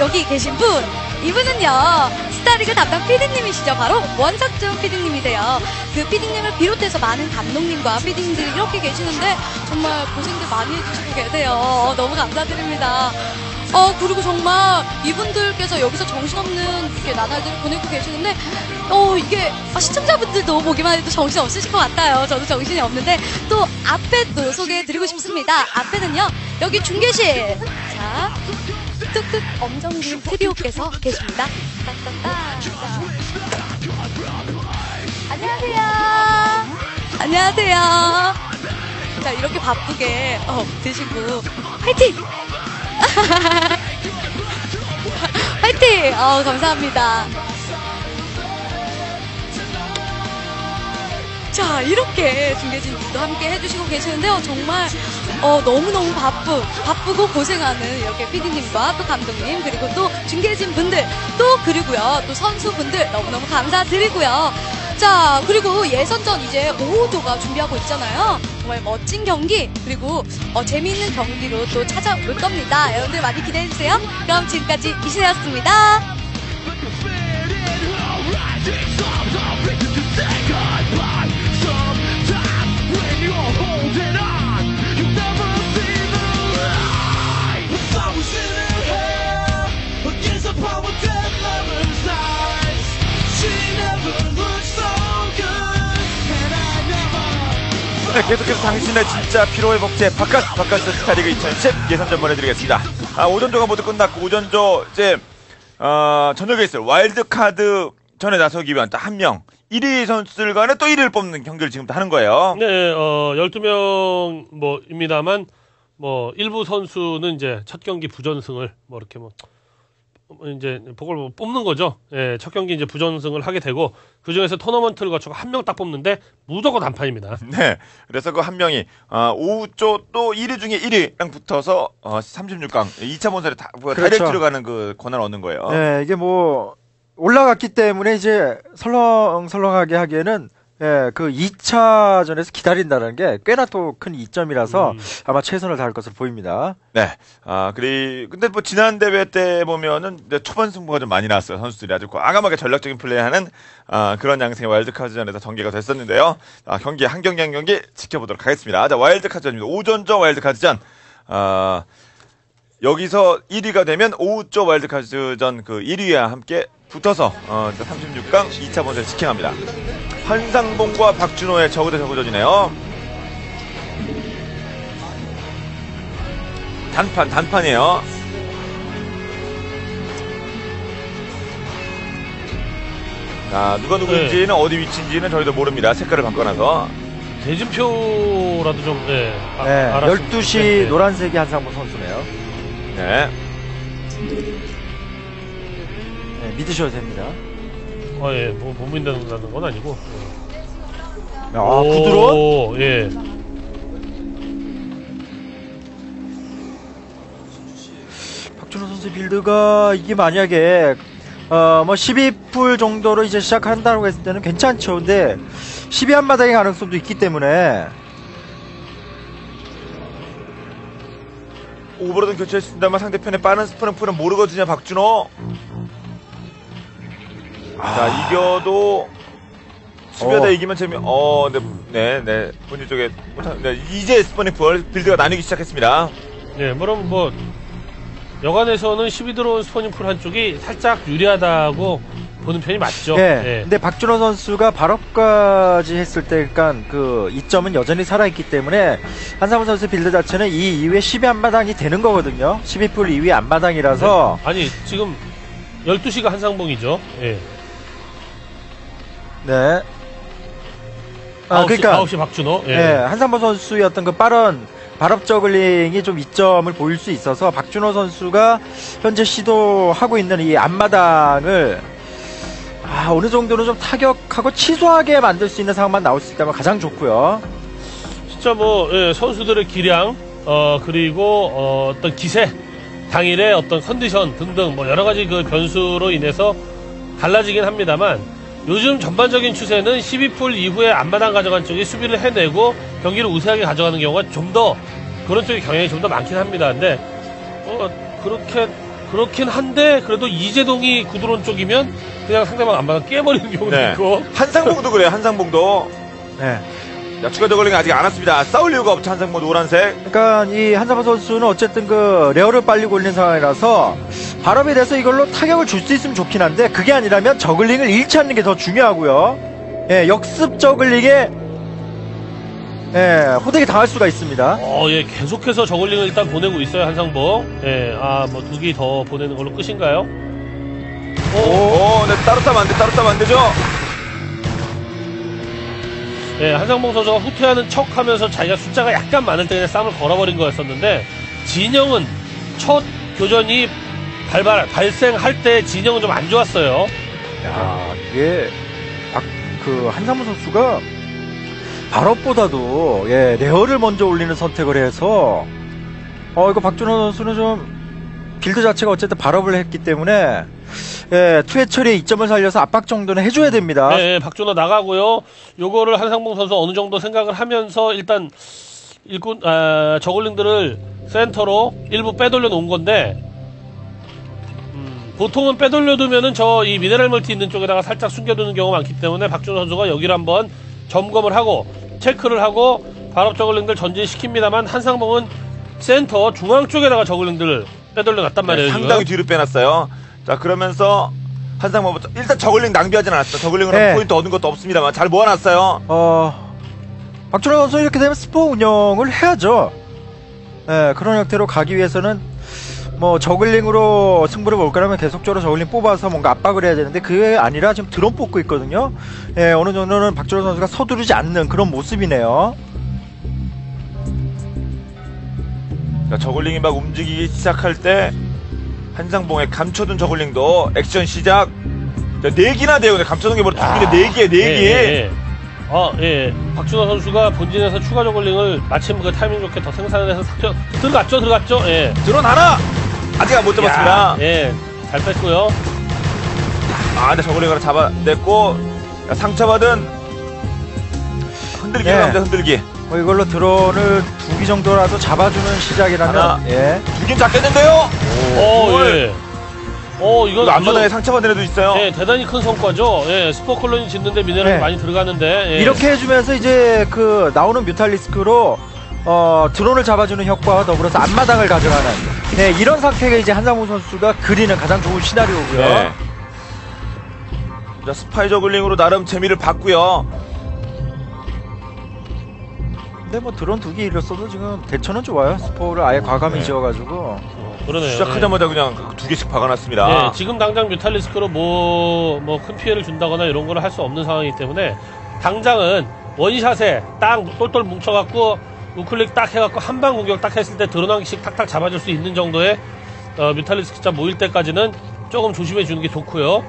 여기 계신 분. 이분은요, 스타리그 담당 PD님이시죠. 바로 원석준 PD님이세요. 그 PD님을 비롯해서 많은 감독님과 PD님들이 이렇게 계시는데, 정말 고생들 많이 해주시고 계세요. 어, 너무 감사드립니다. 어, 그리고 정말 이분들께서 여기서 정신없는 이렇게 나날들을 보내고 계시는데, 어, 이게, 아, 시청자분들도 보기만 해도 정신 없으실 것 같아요. 저도 정신이 없는데, 또 앞에 또 소개해드리고 싶습니다. 앞에는요, 여기 중계실. 자, 뚝뚝 엄정님 TVO께서 계십니다. 안녕하세요. 안녕하세요. 자, 이렇게 바쁘게, 어, 드시고, 화이팅! 화이팅! 어, 감사합니다. 자, 이렇게 중계진들도 함께 해주시고 계시는데요. 정말, 어, 너무너무 바쁘, 바쁘고 고생하는 이렇게 PD님과 또 감독님, 그리고 또 중계진 분들, 또 그리고요, 또 선수분들 너무너무 감사드리고요. 자, 그리고 예선전 이제 5호조가 준비하고 있잖아요. 정말 멋진 경기, 그리고 어, 재미있는 경기로 또 찾아올 겁니다. 여러분들 많이 기대해주세요. 그럼 지금까지 이신혜였습니다. 네, 계속해서 당신의 진짜 피로회복제 바깥 바깥스 스타리그 2010 예선전 보내드리겠습니다. 아, 오전조가 모두 끝났고 오전조 이제 어, 저녁에 있을 와일드카드 전에 나서기 위한 딱한명 1위 선수들 간에 또 1위를 뽑는 경기를 지금 하는 거예요. 네, 어, 12명 뭐 입니다만 뭐 일부 선수는 이제 첫 경기 부전승을 뭐 이렇게 뭐 이제 복을 뭐 뽑는 거죠. 예, 첫 경기 이제 부전승을 하게 되고 그 중에서 토너먼트를 거쳐서 한명 딱 뽑는데 무조건 단판입니다. 네. 그래서 그 한 명이 어, 오후조 또 1위 중에 1위랑 붙어서 어, 36강 2차 본선에 다, 뭐 그렇죠. 다이렉트로 가는 그 권한을 얻는 거예요. 네, 이게 뭐 올라갔기 때문에 이제 설렁설렁하게 하기에는 예, 그 2차전에서 기다린다는 게 꽤나 또 큰 이점이라서 음. 아마 최선을 다할 것으로 보입니다. 네. 아, 그리, 근데 뭐 지난 대회 때 보면은 초반 승부가 좀 많이 났어요. 선수들이 아주 과감하게 전략적인 플레이하는 아, 그런 양상의 와일드카드전에서 전개가 됐었는데요. 아, 경기 한 경기 한 경기 지켜보도록 하겠습니다. 자, 와일드카드전입니다. 오전저 와일드카드전. 아, 여기서 1위가 되면 오후조 와일드카드전 그 1위와 함께 붙어서 어, 36강 2차 본선을 직행합니다. 한상봉과 박준호의 저그 대 저그전이네요. 단판 단판이에요. 자 누가 누구인지는 어디 위치인지는 저희도 모릅니다. 색깔을 바꿔놔서 대진표라도 좀 예, 아, 네, 알았으면 12시 좋겠는데. 노란색이 한상무 선수네요. 네. 네, 믿으셔도 됩니다. 어, 예, 뭐, 못 믿는다는 건 아니고. 아? 오, 예. 박준호 선수 빌드가 이게 만약에 어 뭐 12풀 정도로 이제 시작한다고 했을 때는 괜찮죠. 근데 12 앞마당의 가능성도 있기 때문에 오버로드 교체했습니다만 상대편의 빠른 spawning pool은 모르거든요. 박준호. 자 이겨도 수비하다 어. 이기면 재미. 어, 네, 네, 네. 본인 쪽에. 네, 이제 spawning pool build가 나뉘기 시작했습니다. 예, 그럼 뭐, 여간에서는 12 드론 spawning pool 한쪽이 살짝 유리하다고 보는 편이 맞죠. 예. 예. 근데 박준호 선수가 발업까지 했을 때, 그러니까 그 이점은 여전히 살아있기 때문에 한상봉 선수 build 자체는 이 이후에 12 앞마당이 되는 거거든요. 12풀 이후에 앞마당이라서 아니, 지금 12시가 한상봉이죠. 예. 네. 아, 9시, 그러니까 9시 박준호. 예. 예, 한상봉 선수의 어떤 그 빠른 발업 저글링이 좀 이점을 보일 수 있어서 박준호 선수가 현재 시도하고 있는 이 앞마당을 아, 어느 정도는 좀 타격하고 취소하게 만들 수 있는 상황만 나올 수 있다면 가장 좋고요. 진짜 뭐, 예, 선수들의 기량, 어, 그리고, 어, 어떤 기세, 당일의 어떤 컨디션 등등, 뭐, 여러 가지 그 변수로 인해서 달라지긴 합니다만, 요즘 전반적인 추세는 12풀 이후에 앞마당 가져간 쪽이 수비를 해내고 경기를 우세하게 가져가는 경우가 좀 더 그런 쪽의 경향이 좀 더 많긴 합니다. 근데 어, 그렇게 그렇긴 한데 그래도 이재동이 구드론 쪽이면 그냥 상대방 앞마당 깨버리는 경우도 네. 있고 한상봉도 그래요. 한상봉도. 네. 자, 추가 저글링 아직 안 왔습니다. 싸울 이유가 없죠. 한상봉 노란색. 그러니까 이 한상봉 선수는 어쨌든 그 lair를 빨리 올린 상황이라서 발업이 돼서 이걸로 타격을 줄 수 있으면 좋긴 한데 그게 아니라면 저글링을 잃지 않는 게 더 중요하고요. 예, 역습 저글링에 예, 호되게 당할 수가 있습니다. 어, 예, 계속해서 저글링을 일단 보내고 있어요, 한상봉. 예, 아, 뭐, 두개더 보내는 걸로 끝인가요? 오, 오, 네, 따로 따면 안 돼, 따로 따면 안 되죠? 예, 한상봉 선수가 후퇴하는 척 하면서 자기가 숫자가 약간 많을 때 싸움을 걸어버린 거였었는데, 진영은 첫 교전이 발발, 발생할 때 진영은 좀 안 좋았어요. 야, 이게 박, 그 한상봉 선수가 발업보다도 예, lair를 먼저 올리는 선택을 해서 어 이거 박준호 선수는 좀 build 자체가 어쨌든 발업을 했기 때문에 예, two hatchery에 이점을 살려서 압박 정도는 해줘야 됩니다. 예, 예, 박준호 나가고요. 요거를 한상봉 선수 어느 정도 생각을 하면서 일단 일꾼, 아, 저글링들을 센터로 일부 빼돌려 놓은 건데, 음, 보통은 빼돌려두면은 저 이 미네랄 멀티 있는 쪽에다가 살짝 숨겨두는 경우가 많기 때문에 박준호 선수가 여기를 한번 점검을 하고 체크를 하고 발업 저글링들 전진시킵니다만 한상봉은 센터 중앙 쪽에다가 저글링들을 빼돌려 놨단 말이에요. 네. 상당히 뒤로 빼놨어요. 자, 그러면서 한상봉부터 일단 저글링 낭비하진 않았어. 저글링으로 네. 포인트 얻은 것도 없습니다만 잘 모아놨어요. 어, 박준호 선수 이렇게 되면 스포 운영을 해야죠. 예, 그런 형태로 가기 위해서는 뭐 저글링으로 승부를 볼 거라면 계속적으로 저글링 뽑아서 뭔가 압박을 해야 되는데 그게 아니라 지금 드론 뽑고 있거든요. 예, 어느 정도는 박준호 선수가 서두르지 않는 그런 모습이네요. 자, 저글링이 막 움직이기 시작할 때 한상봉의 감춰둔 저글링도 액션 시작. 자, 네 개나 돼요. 근데 감춰둔 게 뭐라 두 개인데 네 개, 네 예, 개. 예, 예. 어, 예. 박준호 선수가 본진에서 추가 저글링을 마침 그 타이밍 좋게 더 생산해서 삭제, 들어갔죠, 들어갔죠, 예. 하나! 아직 못 잡았습니다. 예. 잘 뺐고요. 아, 근데 저글링 하나 잡아냈고, 야, 상처받은 흔들기 예. 합니다, 흔들기. 뭐 이걸로 드론을 두 기 정도라도 잡아주는 시작이라면 하나. 예. 두긴 잡겠는데요? 어, 뭘. 예. 어, 이건 앞마당에 아주, 상처받은 애도 있어요. 예, 대단히 큰 성과죠. 예, 스포 콜로니 짓는데 미네랄이 네. 많이 들어가는데. 예. 이렇게 해주면서 이제 그 나오는 뮤탈리스크로 어, 드론을 잡아주는 효과와 더불어서 앞마당을 가져가는 네, 이런 상태가 이제 한상무 선수가 그리는 가장 좋은 시나리오고요. 네. 자, 스파이 저글링으로 나름 재미를 봤고요. 근데 뭐 드론 두 개 잃었어도 지금 대처는 좋아요. 스포를 아예 과감히 네. 지어가지고 어, 그러네요. 시작하자마자 그냥 두 개씩 박아놨습니다. 예, 지금 당장 뮤탈리스크로 뭐, 뭐 큰 피해를 준다거나 이런 거를 할수 없는 상황이기 때문에 당장은 원샷에 딱 똘똘 뭉쳐갖고 우클릭 딱 해갖고 한 방 공격 딱 했을 때 드론 한 개씩 탁탁 잡아줄 수 있는 정도의 어, 뮤탈리스크 자 모일 때까지는 조금 조심해 주는 게 좋고요.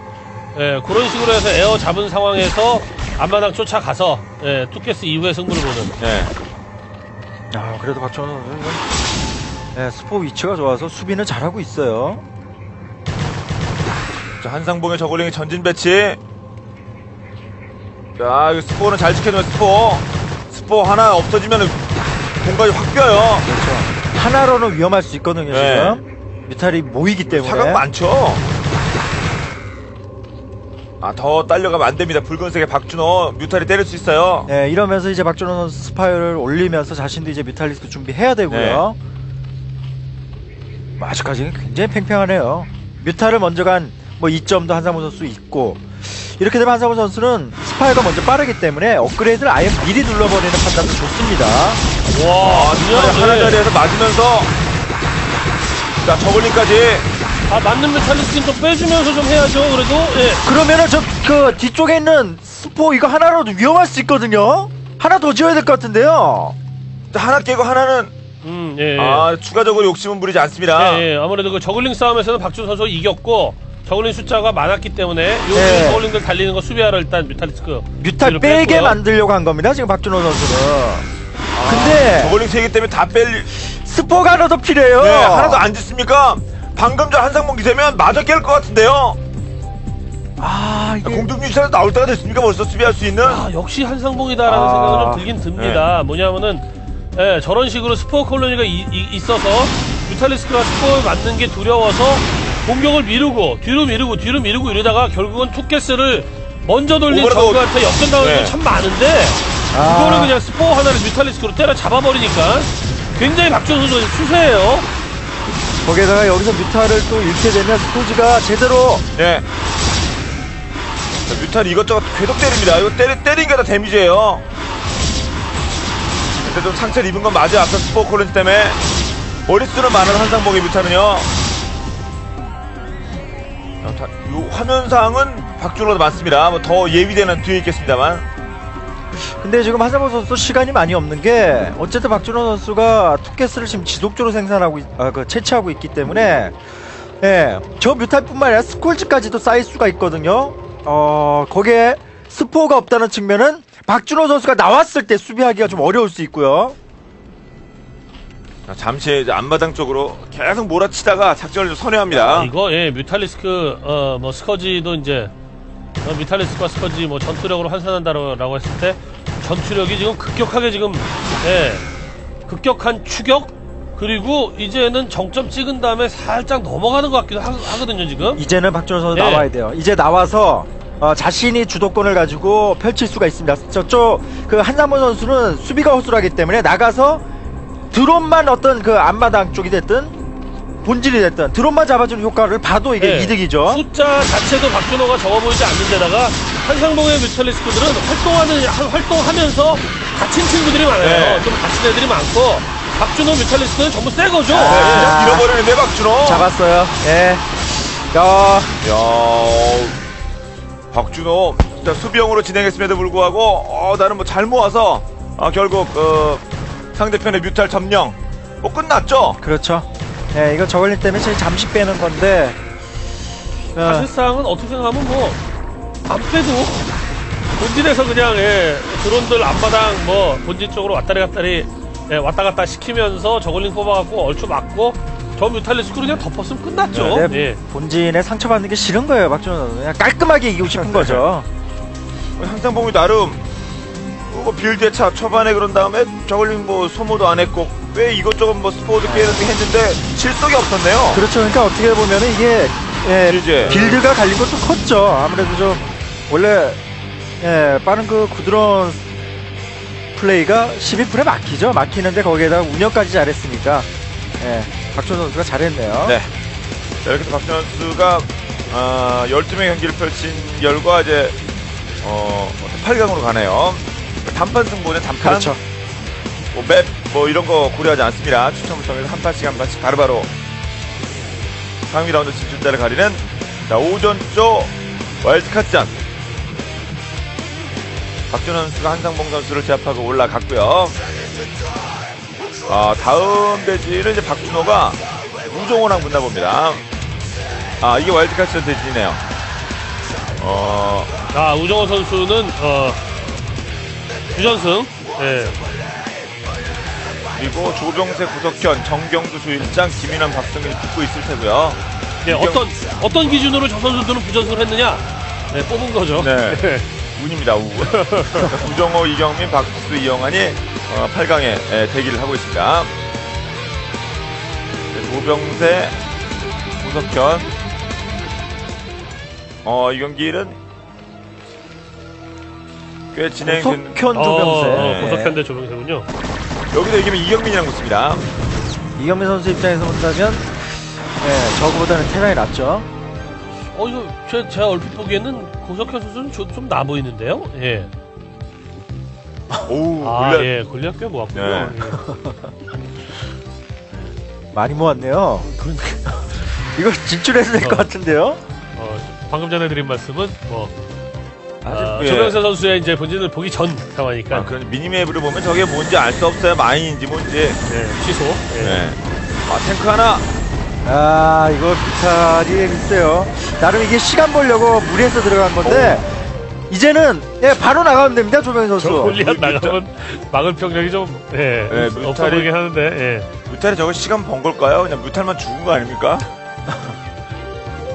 예, 그런 식으로 해서 에어 잡은 상황에서 앞마당 쫓아가서 예, two gas 이후에 승부를 보는 네. 아 그래도 박준호 선수는 네, 스포 위치가 좋아서 수비는 잘하고 있어요. 자, 한상봉의 저글링의 전진 배치. 자, 이거 스포는 잘 지켜주면 스포. 스포 하나 없어지면 공간이 확 비어요. 그렇죠. 하나로는 위험할 수 있거든요 네. 지금 뮤탈이 모이기 때문에. 사각 많죠. 아, 더 딸려가면 안 됩니다. 붉은색의 박준호 뮤탈이 때릴 수 있어요. 네, 이러면서 이제 박준호 선수 스파이어를 올리면서 자신도 이제 뮤탈리스크 준비해야 되고요. 뭐 아직까지는 굉장히 팽팽하네요. 뮤탈을 먼저 간뭐 2점도 한상무 선수 있고 이렇게 되면 한상무 선수는 스파이가 먼저 빠르기 때문에 업그레이드를 아예 미리 눌러버리는 판단도 좋습니다. 와 아, 하나 예. 자리에서 맞으면서 자, 저글링까지 아 맞는 뮤탈리스크는 좀 빼주면서 좀 해야죠 그래도 예. 그러면은 저 그 뒤쪽에 있는 스포 이거 하나로도 위험할 수 있거든요. 하나 더 지어야 될 것 같은데요. 자, 하나 깨고 하나는 음, 예. 아, 추가적으로 욕심은 부리지 않습니다. 예, 예. 아무래도 그 저글링 싸움에서는 박준 선수가 이겼고 저글링 숫자가 많았기 때문에 요 네. 저글링들 달리는 거 수비하러 일단 뮤탈리스크 뮤탈 빼게 뺐고요. 만들려고 한 겁니다. 지금 박준호 선수는. 아, 근데 저글링 세기 때문에 다 뺄. 스포가 하나 더 필요해요. 네, 하나도 안 짓습니까? 방금 전 한상봉 기세면 마저 깰 것 같은데요. 아 이게 공중 유찰 나올 때가 됐습니까? 벌써 수비할 수 있는. 아, 역시 한상봉이다라는 아. 생각은 좀 들긴 듭니다. 뭐냐면은 예, 저런 식으로 스포 콜로니가 이- 이- 있어서 뮤탈리스크가 스포를 맞는 게 두려워서 공격을 미루고 뒤로 미루고 뒤로 미루고 이러다가 결국은 투캐스를 먼저 돌린. 적한테 역전당하는 네. 게참 많은데 아. 이거를 그냥 스포 하나를 뮤탈리스크로 때려 잡아버리니까 굉장히 박준호 선수 수세예요. 거기에다가 여기서 뮤타를 또 잃게 되면 스포츠가 제대로 예. 자, 뮤탈 이것저것 계속 때립니다. 이거 때리, 때린 게 다 데미지예요. 근데 좀 상처를 입은 건 맞아요. 아까 스포콜렌 때문에. 머릿수는 많은 한상봉의 뮤탈은요. 자, 다- 요 화면상은 박준호도 많습니다. 뭐 더 예비되는 뒤에 있겠습니다만. 근데 지금 한상호 선수 시간이 많이 없는 게 어쨌든 박준호 선수가 투캐스를 지금 지속적으로 생산하고 있- 아, 그 채취하고 있기 때문에 예, 저 뮤탈뿐만 아니라 스콜즈까지도 쌓일 수가 있거든요. 어 거기에 스포가 없다는 측면은 박준호 선수가 나왔을 때 수비하기가 좀 어려울 수 있고요. 자, 잠시 이제 앞마당 쪽으로 계속 몰아치다가 작전을 좀 선회합니다. 이거 예 뮤탈리스크 어 뭐 스커지도 이제 어, 뮤탈리스크와 스커지 뭐 전투력으로 환산한다라고 했을 때 전투력이 지금 급격하게 지금 예 급격한 추격 그리고 이제는 정점 찍은 다음에 살짝 넘어가는 것 같기도 하, 거든요 지금 이제는 박준호 선수 예. 나와야 돼요. 이제 나와서 어, 자신이 주도권을 가지고 펼칠 수가 있습니다. 저쪽 그 한상모 선수는 수비가 허술하기 때문에 나가서 드론만 어떤 그 앞마당 쪽이 됐든 본질이 됐든 드론만 잡아주는 효과를 봐도 이게 예. 이득이죠. 숫자 자체도 박준호가 적어 보이지 않는 데다가 한상봉의 뮤탈리스크들은 활동하는 하- 활동하면서 다친 친구들이 많아요. 네. 좀 다친 애들이 많고 박준호 뮤탈리스크는 전부 새 거죠. 네, 아. 그냥 잃어버리는데 박준호. 잡았어요. 예. 야, 야 박준호 진짜 수비형으로 진행했음에도 불구하고 어, 나는 뭐 잘 모아서 아, 결국 어, 상대편의 뮤탈 점령 뭐 끝났죠. 그렇죠. 예, 이거 저걸림 때문에 지금 잠시 빼는 건데. 어, 사실상은 어떻게 생각하면 뭐 안 빼도 본진에서 그냥 예, 드론들 앞마당 뭐 본진 쪽으로 왔다리 갔다리 예, 왔다 갔다 시키면서 저글링 뽑아갖고 얼추 막고 저 뮤탈리스크로 그냥 덮었으면 끝났죠. 네, 예. 본진에 상처받는 게 싫은 거예요, 박준호. 그냥 깔끔하게 이기고 싶은 거죠. 항상 보면 나름 뭐 빌드의 차 초반에 그런 다음에 저글링 뭐 소모도 안 했고 왜 이것저것 뭐 스포드 등 했는데 실속이 없었네요. 그렇죠. 그러니까 어떻게 보면은 이게 예, 빌드. 빌드가 갈린 것도 컸죠. 아무래도 좀 원래 예, 빠른 그 구드론 플레이가 12풀에 막히죠. 막히는데 거기에다가 운영까지 잘했으니까 예, 박준호 선수가 잘했네요. 네. 자, 이렇게 박준호 선수가 어, 12명의 경기를 펼친 결과 이제 어, 8강으로 가네요. 단판 승부는 단판 그렇죠. 뭐 맵, 뭐 이런 거 고려하지 않습니다. 추첨을 통해서 한 판씩 한 판씩 바로바로 상위 라운드 진출자를 가리는 자, 오전조 와일드카트전. 박준호 선수가 한상봉 선수를 제압하고 올라갔고요. 아, 다음 배지를 이제 박준호가 우종호랑 붙나봅니다. 아, 이게 와일드카트전 대진이네요. 어, 아 우정호 선수는 어, 유전승. 예. 그리고 조병세, 구석현, 정경두, 조일장, 김인환, 박성균이 붙고 있을 테고요. 네, 어떤 어떤 기준으로 저 선수들은 부전승을 했느냐? 네, 뽑은 거죠. 네. 운입니다, 우. 우정호, 이경민, 박수, 이영환이 어, 8강에 대기를 하고 있습니다. 네, 조병세, 구석현. 어, 이 경기는 꽤 진행. 고석현 어, 조병세. 어, 고석현 대 조병세군요. 여기서 이기면 이경민이랑 붙습니다. 이경민 선수 입장에서 본다면 예, 저거보다는 테란이 낫죠. 어 이거 제, 제가 얼핏 보기에는 고석현 선수는 좀, 좀 나 보이는데요. 예. 오우, 아, 골리앗. 예, 골리앗 꽤 모았군요. 네. 예. 많이 모았네요. 이거 진출해도 될것 어. 같은데요. 어, 방금 전에 드린 말씀은 뭐 아, 예. 조병세 선수의 이제 본진을 보기 전 상황이니까 아, 그런 미니맵으로 보면 저게 뭔지 알 수 없어요. 마인인지 뭔지. 예, 취소. 예. 네. 아, 탱크 하나. 아 이거 비탈이 글쎄요. 나름 이게 시간 벌려고 무리해서 들어간 건데 이제는 예, 바로 나가면 됩니다 조병희 저 선수. 골리앗. 나가면 막을 병력이 좀 예, 네, 없- 뮤탈이- 없어 보이긴 하는데 예. 뮤탈이 저거 시간 번 걸까요? 그냥 뮤탈만 죽은 거 아닙니까?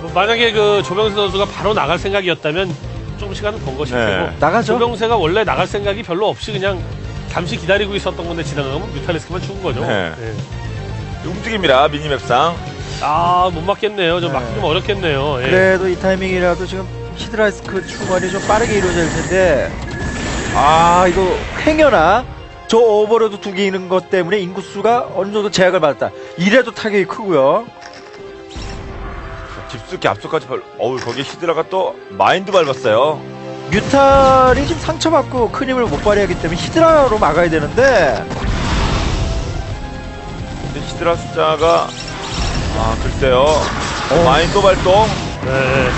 뭐 만약에 그 조병세 선수가 바로 나갈 생각이었다면 좀 시간을 번 것일 네. 테고 나가죠. 조병세가 원래 나갈 생각이 별로 없이 그냥 잠시 기다리고 있었던 건데 지나가면 뮤탈리스크만 죽은 거죠. 네. 예. 움직입니다. 미니맵상. 아, 못 막겠네요. 좀 네. 막기 좀 어렵겠네요. 예. 그래도 이 타이밍이라도 지금 히드라리스크 충원이 좀 빠르게 이루어질 텐데 아 이거 행여나 저 오버로드 두 개 있는 것 때문에 인구수가 어느 정도 제약을 받았다. 이래도 타격이 크고요. 깊숙이 앞서까지 발. 어우 거기 히드라가 또 마인드 밟았어요. 뮤탈이 지금 상처받고 큰 힘을 못 발휘하기 때문에 히드라로 막아야 되는데 근데 히드라 숫자가 아 글쎄요. 마인드 발동. 네.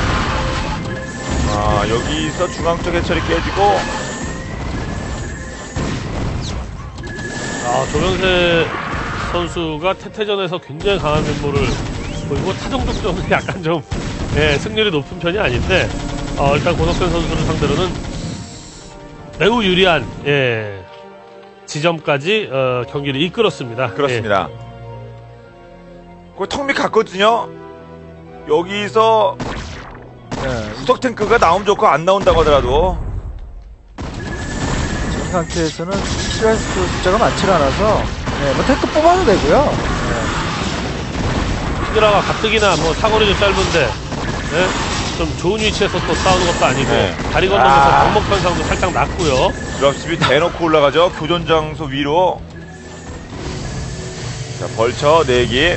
아 여기서 중앙 쪽 해철이 깨지고 아, 조병세 선수가 태태전에서 굉장히 강한 면모를 보이고 타정적전은 약간 좀 예, 승률이 높은 편이 아닌데 어, 일단 고석현 선수를 상대로는 매우 유리한 예, 지점까지 어, 경기를 이끌었습니다. 그렇습니다. 그 턱밑 갔거든요. 여기서 네, 후속 탱크가 나오면 좋고 안 나온다고 하더라도 지금 상태에서는 히드라이스크 숫자가 많지 않아서 네, 뭐 탱크 뽑아도 되고요. 예, 히드라가 가뜩이나 뭐 사거리 좀 짧은데 예, 좀 좋은 위치에서 또 싸우는 것도 아니고 네. 다리 건너면서 아. 병목 현상도 살짝 났고요. 드랍십이 대놓고 올라가죠. 교전 장소 위로. 자, 벌쳐 내기.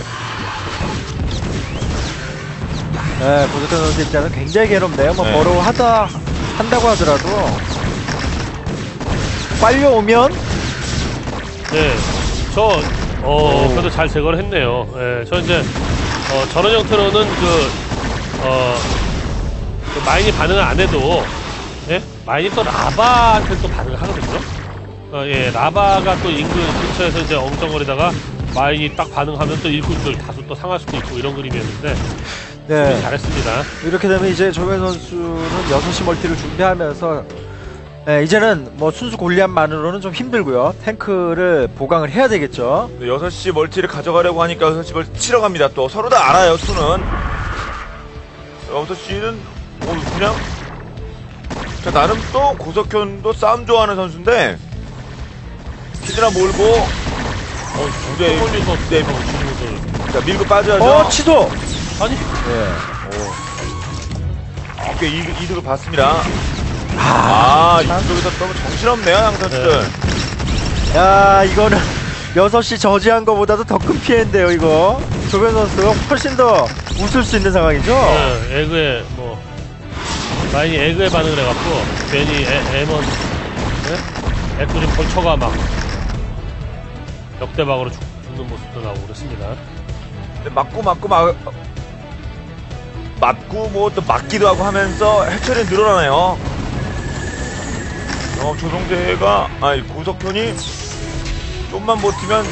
네, 고석현 선수 입장은 굉장히 괴롭네요. 뭐 네. 뭐로 하다 한다고 하더라도 빨려 오면 네, 저, 어, 그래도 잘 제거를 했네요. 예, 저 이제, 어, 저런 형태로는 그, 어, 그 마인이 반응을 안 해도, 예? 마인이 또 라바한테 또 반응을 하거든요. 어, 예, 라바가 또 인근 근처에서 이제 엉덩거리다가 마인이 딱 반응하면 또 일꾼들 다수 또 상할 수도 있고 이런 그림이었는데, 네, 잘했습니다. 이렇게 되면 이제 조현 선수는 6시 멀티를 준비하면서 네, 이제는 뭐 순수 골리앗만으로는 좀 힘들고요. 탱크를 보강을 해야 되겠죠. 6시 멀티를 가져가려고 하니까 6시 멀티 치러 갑니다. 또 서로 다 알아요, 수는. 6시는 어, 그냥 자, 나름 또 고석현도 싸움 좋아하는 선수인데 히드라 몰고 어, 네, 홀리서 네, 네. 자, 밀고 빠져야죠. 어, 치도! 아니, 네. 꽤 이득, 이득을 봤습니다. 아, 이쪽에서 너무 정신없네요, 양 선수들. 야, 이거는 6시 저지한 것보다도 더 큰 피해인데요, 이거. 조현 선수가 훨씬 더 웃을 수 있는 상황이죠? 네, 에그에 뭐 마인이 에그에 반응을 해갖고 괜히 에, 에먼 네? 애꾸좀 벌쳐가 막 역대박으로 죽, 는 모습도 나오고 그렇습니다. 근데 맞고 맞고 막 맞고 뭐 또 맞기도 하고 하면서 해철이 늘어나네요. 어, 조성재가 아니 고석현이 좀만 버티면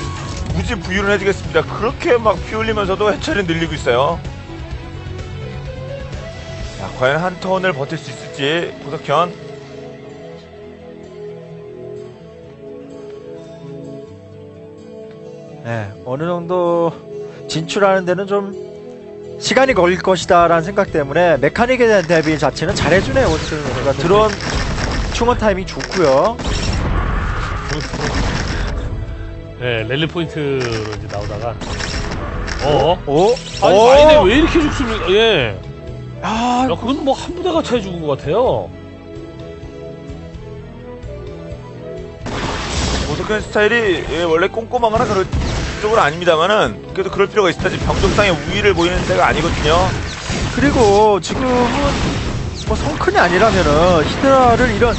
무지 부유를 해주겠습니다. 그렇게 막 피 흘리면서도 해철이 늘리고 있어요. 자, 과연 한 턴을 버틸 수 있을지 고석현. 네, 어느 정도 진출하는 데는 좀 시간이 걸릴 것이다라는 생각 때문에 메카닉에 대한 대비 자체는 잘해주네요. 선수가 드론 충원 타이밍 좋고요. 네, 랠리 포인트로 이제 나오다가 어? 오, 아니 오! 마인이 왜 이렇게 죽습니까? 예. 아, 야, 그건 뭐 한 부대가 차에 죽은 것 같아요. 고석현 스타일이 예, 원래 꼼꼼하거나 그런 쪽은 아닙니다만은 그래도 그럴 필요가 있습니다. 지금 병력상의 우위를 보이는 데가 아니거든요. 그리고 지금은 뭐 성큰이 아니라면은 히드라를 이런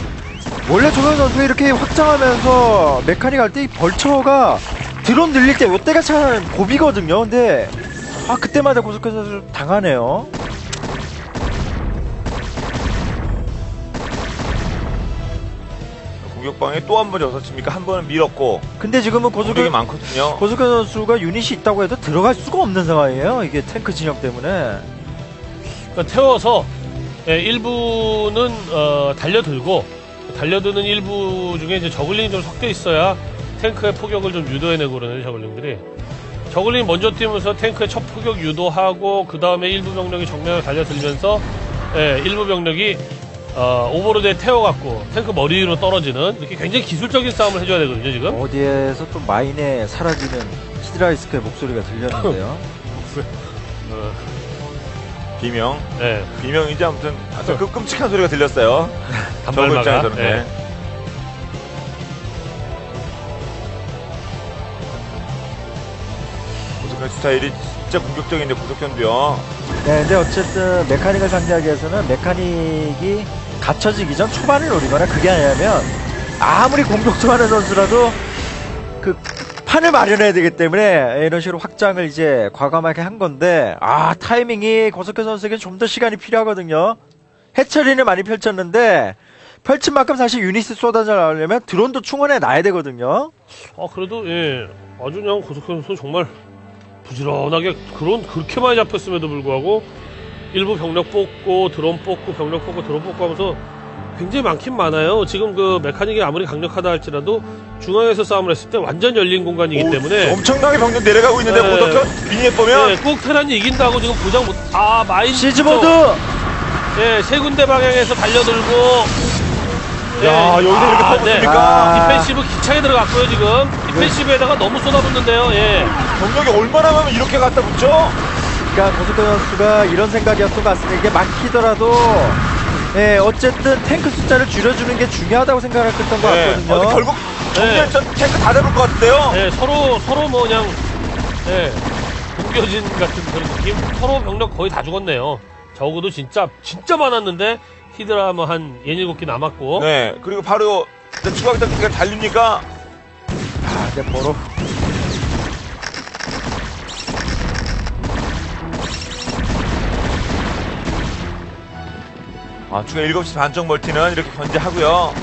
원래 조현 선수가 이렇게 확장하면서 메카닉 할때이 벌처가 드론 늘릴 때 요때가 참 고비거든요. 근데 아 그때마다 고속현 선수 당하네요. 공격방에 또 한번 여섯 칩니까? 한 번은 밀었고 근데 지금은 고속현 많거든요. 고속현 선수가 유닛이 있다고 해도 들어갈 수가 없는 상황이에요. 이게 탱크 진영 때문에. 그러니까 태워서 예, 일부는 어, 달려들고 달려드는 일부 중에 이제 저글링이 좀 섞여 있어야 탱크의 포격을 좀 유도해내고 그러는 저글링들이 저글링 먼저 뛰면서 탱크의 첫 포격 유도하고 그 다음에 일부 병력이 정면을 달려들면서 예, 일부 병력이 어, 오버로드에 태워갖고 탱크 머리 위로 떨어지는 이렇게 굉장히 기술적인 싸움을 해줘야 되거든요 지금. 어디에서 또 마인에 사라지는 히드라이스크의 목소리가 들렸는데요. 어, 비명. 예, 비명이지 아무튼 아주 그 끔찍한 소리가 들렸어요. 저거 단발마가. 입장에서는. 예. 네. 고속현 스타일이 진짜 공격적인데 고속현도요. 네, 근데 어쨌든 메카닉을 상대하기 위해서는 메카닉이 갖춰지기 전 초반을 노리거나 그게 아니라면 아무리 공격수하는 선수라도 그 판을 마련해야 되기 때문에 이런 식으로 확장을 이제 과감하게 한 건데 아 타이밍이 고석현 선수에게 좀 더 시간이 필요하거든요. 해처리는 많이 펼쳤는데 펼친 만큼 사실 유닛이 쏟아져 나오려면 드론도 충원해 놔야 되거든요. 아 그래도 예 아주 그냥 고속현 선수 정말 부지런하게 그런 그렇게 많이 잡혔음에도 불구하고 일부 병력 뽑고 드론 뽑고 병력 뽑고 드론 뽑고 하면서 굉장히 많긴 많아요. 지금 그 메카닉이 아무리 강력하다 할지라도 중앙에서 싸움을 했을 때 완전 열린 공간이기 오, 때문에 엄청나게 병력 내려가고 있는데 네. 고속현 미니에 보면 예, 꼭 테란이 이긴다고 지금 보장 못. 아 마인 시즈보드 쪽, 예, 세 군데 방향에서 달려들고. 예, 야, 여기서 이렇게 퍼붓습니까? 아. 디펜시브 기차에 들어갔고요 지금. 디펜시브에다가 너무 쏟아붓는데요. 예. 병력이 얼마나 많으면 이렇게 갖다 붙죠? 그러니까 고석현 선수가 이런 생각이었던 것 같습니다. 이게 막히더라도 예, 어쨌든 탱크 숫자를 줄여주는 게 중요하다고 생각했던 것 네. 같거든요. 어, 근데 결국 정면전 탱크 다 잡을 것 같은데요. 예, 서로 서로 뭐 그냥 예, 뭉겨진 같은 그런 느낌. 서로 병력 거의 다 죽었네요. 적어도 진짜 진짜 많았는데 히드라 뭐한 예닐곱 개 남았고. 네. 그리고 바로 이제 추가 탱크가 달립니까? 아, 네, 바로 아, 중앙 7시 반쪽 멀티는 이렇게 견제하고요.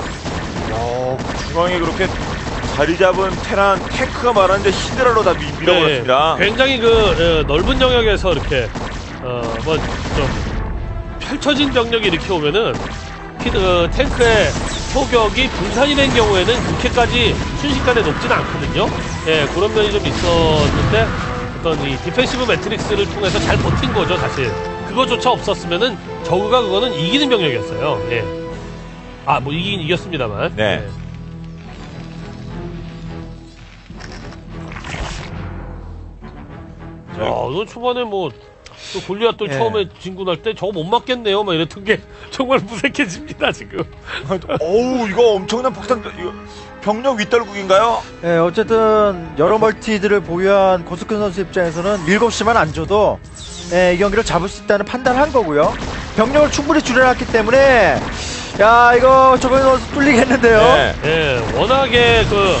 어, 중앙에 그렇게 자리 잡은 테란 탱크가 많았는데 히드라로 다 미, 밀어버렸습니다. 네, 굉장히 그 어, 넓은 영역에서 이렇게 어 뭐 좀 펼쳐진 병력이 이렇게 오면은 히드, 어, 탱크의 포격이 분산이 된 경우에는 그렇게까지 순식간에 녹진 않거든요. 예, 그런 면이 좀 있었는데 어떤 이 디펜시브 매트릭스를 통해서 잘 버틴 거죠, 사실. 그거조차 없었으면은 저그가 그거는 이기는 병력이었어요. 예. 아, 뭐 이긴 이겼습니다만. 네. 예. 자, 야, 너 초반에 뭐, 또 골리앗도 예. 처음에 진군할 때 저거 못 맞겠네요. 막 이랬던 게 정말 무색해집니다, 지금. 어우, 이거 엄청난 폭탄, 이거 병력 윗달국인가요? 예, 어쨌든 여러 멀티들을 보유한 고석현 선수 입장에서는 7시만 안 줘도 예, 이 경기를 잡을 수 있다는 판단을 한 거고요. 병력을 충분히 줄여놨기 때문에 야 이거 조건 선수 뚫리겠는데요. 네. 예, 워낙에 그,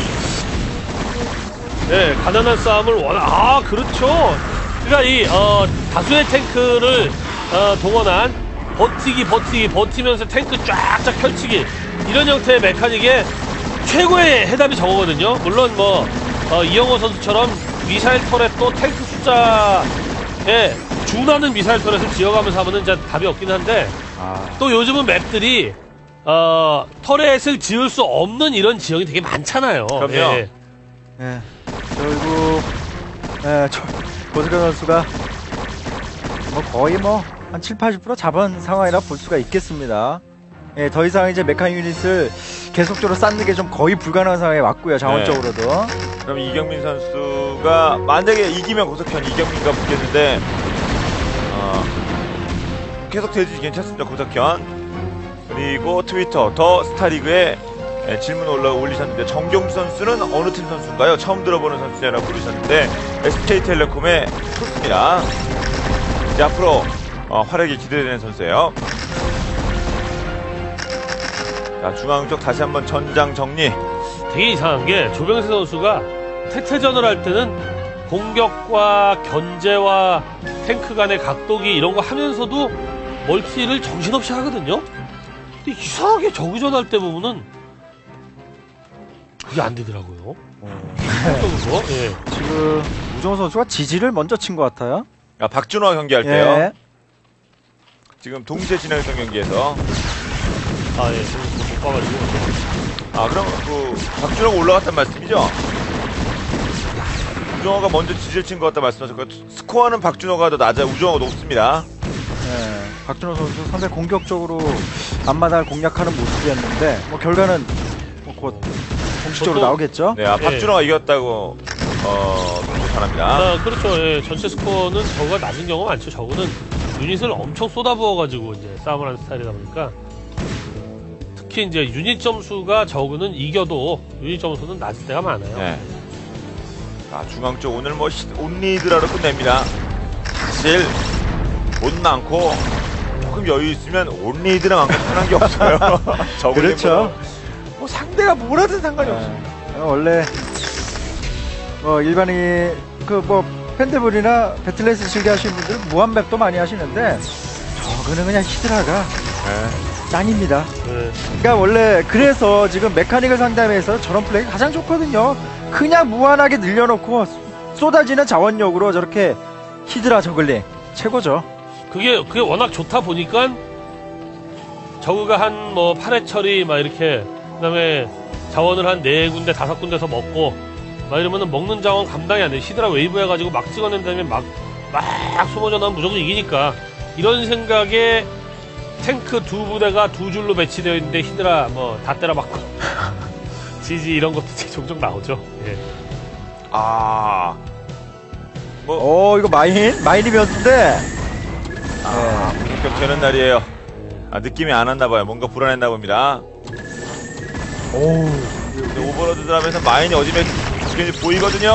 예, 가난한 싸움을 워낙, 아, 그렇죠. 그러니까 이, 어, 다수의 탱크를, 어, 동원한 버티기, 버티기, 버티면서 탱크 쫙쫙 펼치기. 이런 형태의 메카닉에 최고의 해답이 저거거든요. 물론 뭐, 어, 이영호 선수처럼 미사일 터렛도 탱크 숫자에 준하는 미사일 터렛을 지어가면서 하면은 이제 답이 없긴 한데, 아, 또 요즘은 맵들이 어, 터렛을 지을 수 없는 이런 지형이 되게 많잖아요. 그럼요. 예. 예, 결국 예, 저, 고석현 선수가 뭐 거의 뭐 한 7, 80% 잡은 상황이라 볼 수가 있겠습니다. 예, 더 이상 이제 메카닉 유닛을 계속적으로 쌓는 게 좀 거의 불가능한 상황에 왔고요, 자원적으로도. 그럼 이경민 선수가 만약에 이기면 고석현 이경민과 붙겠는데 어, 계속 대지 괜찮습니다 고석현 그리고 트위터 더 스타리그에 예, 질문 올라 올리셨는데 정경수 선수는 어느 팀 선수인가요? 처음 들어보는 선수냐라고 부르셨는데 SK텔레콤의 투수입니다. 이제 앞으로 어, 활약이 기대되는 선수예요. 자 중앙 쪽 다시 한번 전장 정리. 되게 이상한 게 조병세 선수가 태태전을 할 때는 공격과 견제와 탱크 간의 각도기 이런 거 하면서도 멀티를 정신없이 하거든요. 근데 이상하게 저그전 할 때 보면은 그게 안 되더라고요. 어. 예. 지금 우정호 선수가 지지를 먼저 친 것 같아요. 아, 박준호와 경기할 예. 때요. 지금 동시에 진행했던 경기에서 아, 예. 지금 못 봐가지고. 아 그럼 그 박준호가 올라갔단 말씀이죠? 우정호가 먼저 지지를 친 것 같다 말씀하셨고 스코어는 박준호가 더 낮아요. 우정호가 높습니다. 네, 박준호 선수 상당히 공격적으로 앞마당을 공략하는 모습이었는데 뭐 결과는 뭐곧 공식적으로 보통- 나오겠죠. 네, 아, 예. 박준호가 이겼다고 어, 전합니다. 아, 그렇죠. 예, 전체 스코어는 저거가 낮은 경우가 많죠. 저거는 유닛을 엄청 쏟아부어가지고 이제 싸움을 하는 스타일이다 보니까 특히 이제 유닛 점수가 적으는 이겨도 유닛 점수는 낮을 때가 많아요. 네. 아, 중앙 쪽 오늘 뭐 시- 온리드라로 끝냅니다. 사실 돈 많고 조금 여유 있으면 온리드랑만큼 편한 게 없어요. 그렇죠. 뭐 상대가 뭐라든 상관이 없어요. 네, 원래 뭐 일반인 그뭐 팬데블이나 배틀넷을 즐겨 하시는 분들은 무한맵도 많이 하시는데 저거는 그냥 히드라가 네. 짱입니다. 네. 그러니까 원래 그래서 지금 메카닉을 상담해서 저런 플레이가 가장 좋거든요. 그냥 무한하게 늘려놓고 쏟아지는 자원력으로 저렇게 히드라 저글링 최고죠. 그게 그게 워낙 좋다 보니까 저그가 한 뭐 8해처리 막 이렇게 그다음에 자원을 한 네 군데 다섯 군데서 먹고 막 이러면은 먹는 자원 감당이 안 돼. 히드라 웨이브 해가지고 막 찍어낸 다음에 막, 막 소모전 하면 무조건 이기니까. 이런 생각에 탱크 두 부대가 두 줄로 배치되어 있는데 히드라 뭐 다 때려 맞고. 지지 이런 것도 종종 나오죠. 예. 아. 뭐, 어 이거 마인 마인이었는데 아, 본격 되는 날이에요. 아, 느낌이 안 왔나 봐요. 뭔가 불안했나 봅니다. 오. 근데 오버로드 드라면서 마인이 어디 맥히는지 보이거든요.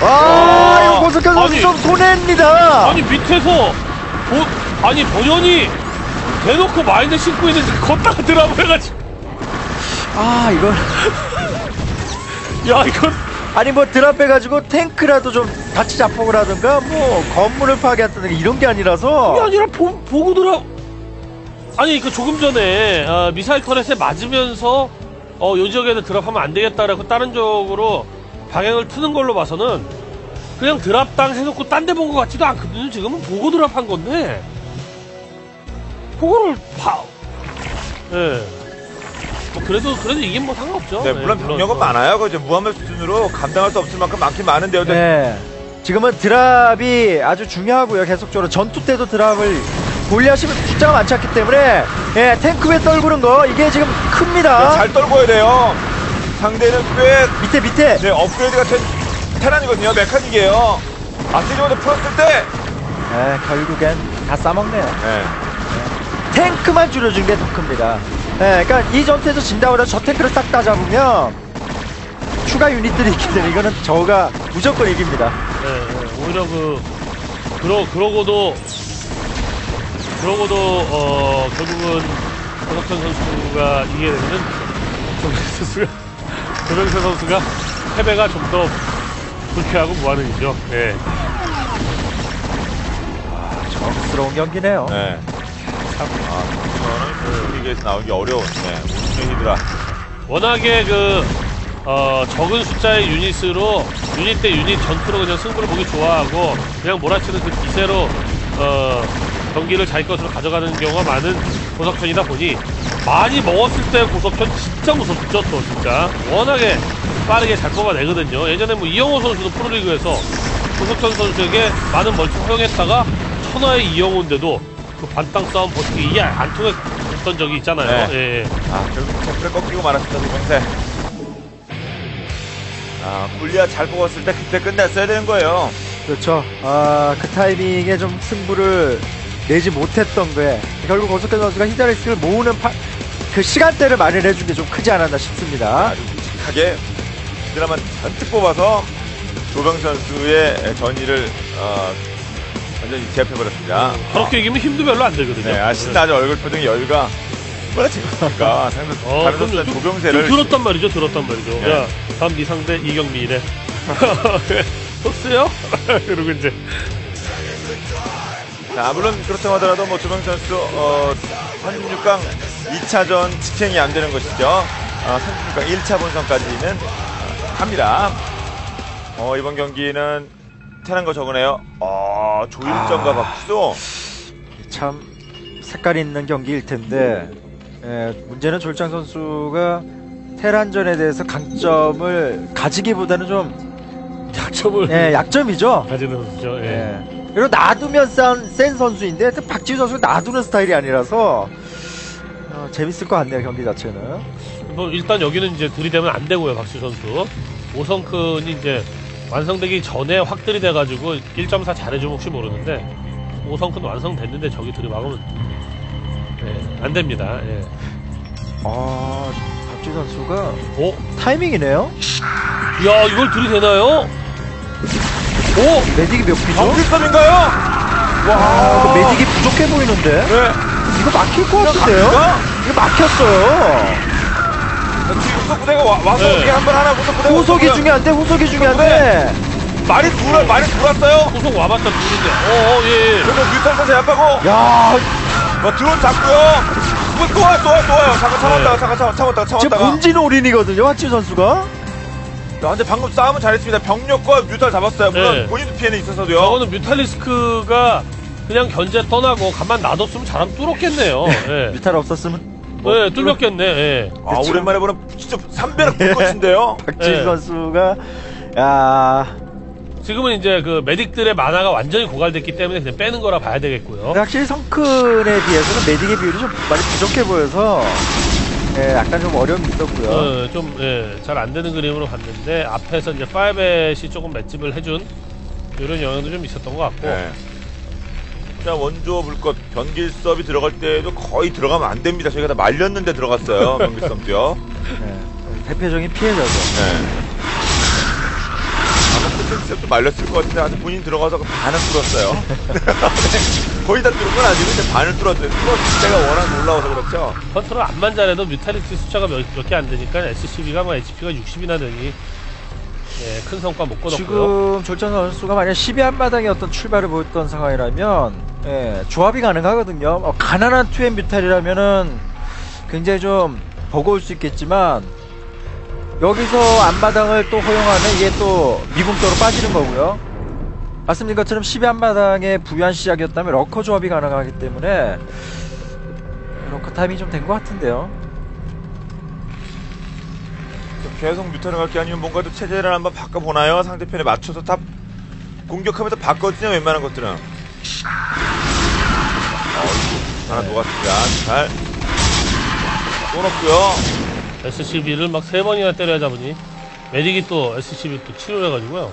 아 이거 고속현 선수 아니. 좀 손해입니다. 아니 밑에서 보, 아니 본연이 대놓고 마인드 싣고 있는데 걷다가 드라마 해가지고 아 이거 야 이건 아니 뭐 드랍 해가지고 탱크라도 좀 같이 자폭을 하든가 뭐 건물을 파괴한다든가 이런 게 아니라서. 그게 아니라 보, 보고 들어 아니 그 조금 전에 어, 미사일 터렛에 맞으면서 어, 요 지역에는 드랍하면 안 되겠다라고 다른 쪽으로 방향을 트는 걸로 봐서는 그냥 드랍당 해놓고 딴 데 본 것 같지도 않거든요. 지금은 보고 드랍한 건데. 그거를 봐 예. 뭐 그래도 그래도 이게 뭐 상관없죠 네, 예, 물론 병력은 어. 많아요. 그죠? 무한맵 수준으로 감당할 수 없을 만큼 많긴 많은데요. 근데 네. 지금은 드랍이 아주 중요하고요. 계속적으로 전투 때도 드랍을 골리앗이 숫자가 많지 않기 때문에 예, 탱크 에 떨구는 거 이게 지금 큽니다. 잘 떨궈야 돼요. 상대는 꽤 밑에 밑에 네, 업그레이드가 된 테란이거든요. 메카닉이에요. 아세리오드 풀었을 때 예, 결국엔 다 싸먹네요. 네. 탱크만 줄여준 게 더 큽니다. 예, 그러니까 이 전투에서 진다고 해서 저 탱크를 싹 다 잡으면 추가 유닛들이 있기 때문에 이거는 저가 무조건 이깁니다. 네, 네, 오히려 그 그러 그러고도 그러고도 어 결국은 고석현 선수가 이기게 되면은 조명세 선수가 조명세 선수가 패배가 좀 더 불쾌하고 무한은이죠. 예. 정스러운 경기네요. 네. 참, 아, 이거는 리그에서 나오기 어려운데. 우승의 히드라. 워낙에 그 어, 적은 숫자의 유닛으로 유닛 대 유닛 전투로 그냥 승부를 보기 좋아하고 그냥 몰아치는 그 기세로 어, 경기를 자기 것으로 가져가는 경우가 많은 고석현이다 보니 많이 먹었을 때 고석현 진짜 무섭죠 또 진짜 워낙에 빠르게 잘 뽑아내거든요 예전에 뭐 이영호 선수도 프로리그에서 고석현 선수에게 많은 멀티 허용했다가 천하의 이영호인데도 그 반땅 싸움 버티기 이게 안 통했던 적이 있잖아요 네. 예, 예. 아, 결국 체크를 꺾이고 말았습니다, 조병세. 아, 굴리아 잘 뽑았을 때 그때 끝냈어야 되는 거예요. 그렇죠. 아, 그 타이밍에 좀 승부를 내지 못했던 거에 결국 고석현 선수가 히다리스를 모으는 파- 그 시간대를 마련해 준 게 좀 크지 않았나 싶습니다. 아주 묵직하게 히드라만 잔뜩 뽑아서 조병 선수의 전의를 어, 완전히 제압해버렸습니다. 저렇게 이기면 힘도 별로 안 들거든요. 네, 아, 신나죠. 얼굴 표정이 여유가. 뭐라 지금니까 상대 어, 다른 그럼요. 선수는 좀- 조병세를 좀 들었단 말이죠, 들었단 말이죠. 네. 야, 다음 네 상대 이경민이래. 토스요? 이러고 이제. 자, 물론 그렇다고 하더라도 뭐 조병 선수 어, 36강 2차전 직행이 안 되는 것이죠. 어, 36강 1차 본선까지는 어, 합니다. 어, 이번 경기는 테란 거 적으네요. 어, 조일정과 아. 박수. 참 색깔 있는 경기일 텐데 예, 문제는 졸장 선수가 테란전에 대해서 강점을 가지기보다는 좀 약점을 예, 약점이죠. 가지는 선수죠. 예. 예. 그리고 놔두면 센, 센 선수인데 박지우 선수는 놔두는 스타일이 아니라서 어, 재밌을 것 같네요 경기 자체는. 뭐 일단 여기는 이제 들이대면 안 되고요, 박수 선수. 오성큰이 이제 완성되기 전에 확 들이대가지고 1.4 잘해주면 혹시 모르는데 오성큰 완성됐는데 저기 들이막으면 예, 안 됩니다. 예. 아 박지우 선수가 오, 타이밍이네요. 야 이걸 들이대나요? 오, 매딕이 몇 피죠? 정필섭인가요? 와, 그 매딕이 부족해 보이는데 네. 이거 막힐 것 같은데요? 이거 막혔어요. 후속 부대가 와, 와서 네. 어떻게 한 번 하나 후속 부대가 후속이. 중요한데 후속이 중요한데 말이 돌아 말이 돌았어요. 후속 와봤자 둘인데. 어, 어, 예, 예. 그리고 뮤탄 제압하고 야 뭐 드론 잡고요. 뭐또 와요 또 와요 또 와요. 잠깐 참았다가 네. 잠깐 참, 참았다가 지금 참았다가. 본진 올인이거든요 화치 선수가. 야, 근데 방금 싸움은 잘했습니다. 병력과 뮤탈 잡았어요. 물론 네. 본인도 피해는 있어서도요. 저거는 뮤탈리스크가 그냥 견제 떠나고 가만 놔뒀으면 잘하면 뚫었겠네요. 예. 뮤탈 없었으면 네, 뚫렸겠네. 예. 아. 오랜만에 보는 진짜 삼배락 불꽃인데요. 박지우 네. 선수가 야 지금은 이제 그 메딕들의 만화가 완전히 고갈됐기 때문에 그냥 빼는 거라 봐야 되겠고요. 확실히 성큰에 비해서는 매딕의 비율이 좀 많이 부족해 보여서 예, 약간 좀 어려움이 있었고요. 어, 좀, 예, 잘안 되는 그림으로 봤는데, 앞에서 이제 파이벳이 조금 맷집을 해준, 이런 영향도 좀 있었던 것 같고, 네. 자 원조 불꽃 변길섭이 들어갈 때도 거의 들어가면 안 됩니다. 저희가 다 말렸는데 들어갔어요. 변길섭도요. 예, 대표적인 피해자죠. 네. 아마 포텐스도 말렸을 것 같은데 아직 본인 들어가서 반을 뚫었어요. 거의 다 뚫은 건 아니고 근데 반을 뚫었어요. 뚫었을 때가 워낙 올라와서 그렇죠. 컨트롤 안만 잘해도 뮤탈리티 숫자가 몇 개 안 되니까 SCB가 뭐 HP가 60이나 되니, 예, 큰 성과 못 거뒀고요. 지금 졸전 선수가 만약 12한 마당의 어떤 출발을 보였던 상황이라면 예, 조합이 가능하거든요. 어, 가난한 투앤 뮤탈이라면은 굉장히 좀 버거울 수 있겠지만 여기서 앞마당을 또 허용하면 이게 또 미궁으로 빠지는 거고요. 말씀드린 것처럼 12앞마당의 부유한 시작이었다면 러커 조합이 가능하기 때문에 러커 타이밍이 좀 된 것 같은데요. 계속 뮤탈을 갈게 아니면 뭔가 또 체제를 한번 바꿔보나요? 상대편에 맞춰서 탑 공격하면서 바꿔주냐 웬만한 것들은. 어, 이거 하나 녹았습니다. 잘. 또 넣고요. SCB를 막 세 번이나 때려야 잡으니, 메딕이 또 SCB 또 치료를 해가지고요.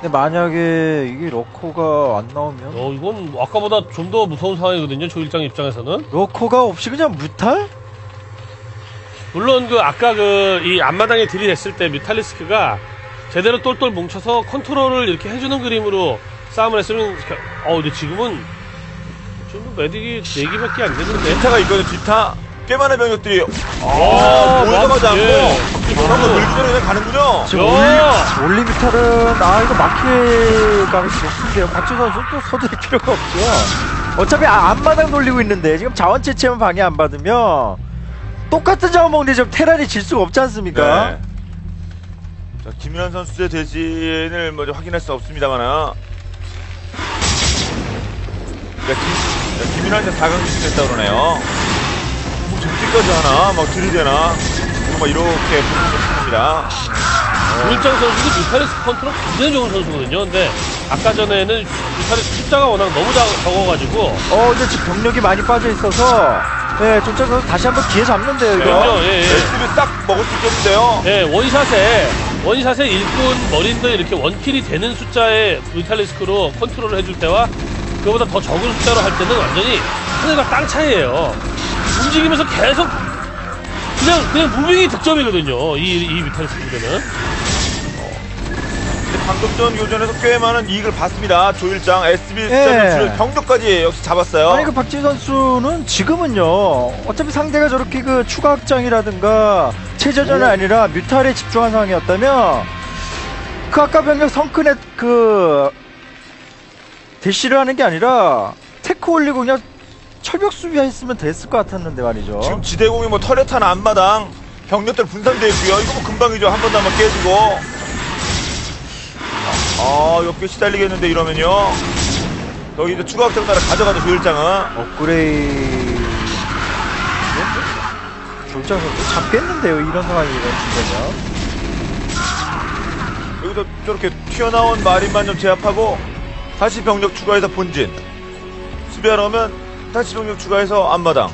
근데 만약에 이게 러커가 안 나오면 어, 이건 아까보다 좀 더 무서운 상황이거든요, 조일장 입장에서는. 러커가 없이 그냥 뮤탈? 물론 그 아까 그 이 앞마당에 들이댔을 때 뮤탈리스크가 제대로 똘똘 뭉쳐서 컨트롤을 이렇게 해주는 그림으로 싸움을 했으면 어 근데 지금은 지금 매딕이 4개밖에 안 되는데 뒤타가 있거든요. 뒤타. 꽤 많은 병력들이. 아, 아, 보이자마자 않고. 예. 방금 물기 전에 그냥 가는군요. 지금 야! 올리, 올리 뮤탈은 아 이거 막힐 가능성이 높은데요. 박주 선수 또 서둘릴 필요가 없죠. 어차피 아, 앞마당 돌리고 있는데 지금 자원 채취만 방해 안 받으면 똑같은 자원 먹는데 지금 테란이 질 수가 없지 않습니까? 네. 자, 김윤환 선수의 대진을 먼저 확인할 수 없습니다만은. 네, 김, 네, 김윤환 이제 4강 진출했다 그러네요. 뭐 저기까지 하나? 막 들이대나? 그리고 막 이렇게 분석합니다. 조일장 선수도 뮤탈리스크 컨트롤 굉장히 좋은 선수거든요 근데 아까 전에는 뮤탈리스크 숫자가 워낙 너무 작- 적어가지고 어 근데 지금 병력이 많이 빠져 있어서 네, 존재 선수 다시 한번 기회 잡는데요 이거. 그렇죠 예, 예. SB 딱 먹을 수 있겠는데요. 예, 원샷에 원샷에 일꾼 머린들 이렇게 원킬이 되는 숫자의 뮤탈리스크로 컨트롤을 해줄 때와 그거보다 더 적은 숫자로 할 때는 완전히 하늘과 땅 차이예요. 움직이면서 계속 그냥 그냥 무빙이 득점이거든요. 이, 이 뮤탈리스크 부대는. 근데 방금 전 교전에서 꽤 많은 이익을 봤습니다. 조일장, SB 예. 병력까지 역시 잡았어요. 아니 그 박지수 선수는 지금은요 어차피 상대가 저렇게 그 추가 확장이라든가 체제전이 아니라 뮤탈에 집중한 상황이었다면 그 아까 병력 성큰에 그 대시를 하는 게 아니라 테크 올리고 그냥 철벽 수비했으면 됐을 것 같았는데 말이죠. 지금 지대공이 뭐 터렛 하나 앞마당 병력들 분산되어 있고요. 이거 뭐 금방이죠. 한번더 한번 깨지고. 아, 옆에 시달리겠는데 이러면요. 여기 이제 추가 확장 따라 가져가죠, 조일장은. 업그레이드 졸장 선수 잡겠는데요 이런 상황이면 진짜면 여기서 저렇게 튀어나온 마린만 좀 제압하고 다시 병력 추가해서 본진 수비하러 오면 다시 병력 추가해서 앞마당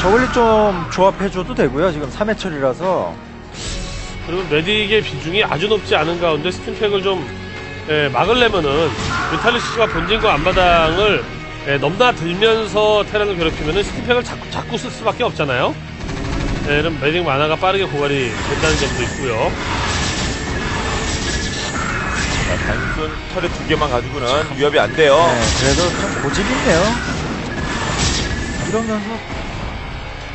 저걸리 좀 조합해줘도 되고요. 지금 3회철이라서 그리고 메딕의 비중이 아주 높지 않은 가운데 스팀팩을 좀 예, 막으려면은 뮤탈리스가 본진과 앞마당을 예, 넘나들면서 테란을 괴롭히면은 스팀팩을 자꾸, 자꾸 쓸 수밖에 없잖아요. 예, 그럼 메딕 만화가 빠르게 고갈이 된다는 점도 있고요. 자, 단순 털에 두 개만 가지고는 위협이 안 돼요 네, 그래도 좀 고집이 있네요. 이러면서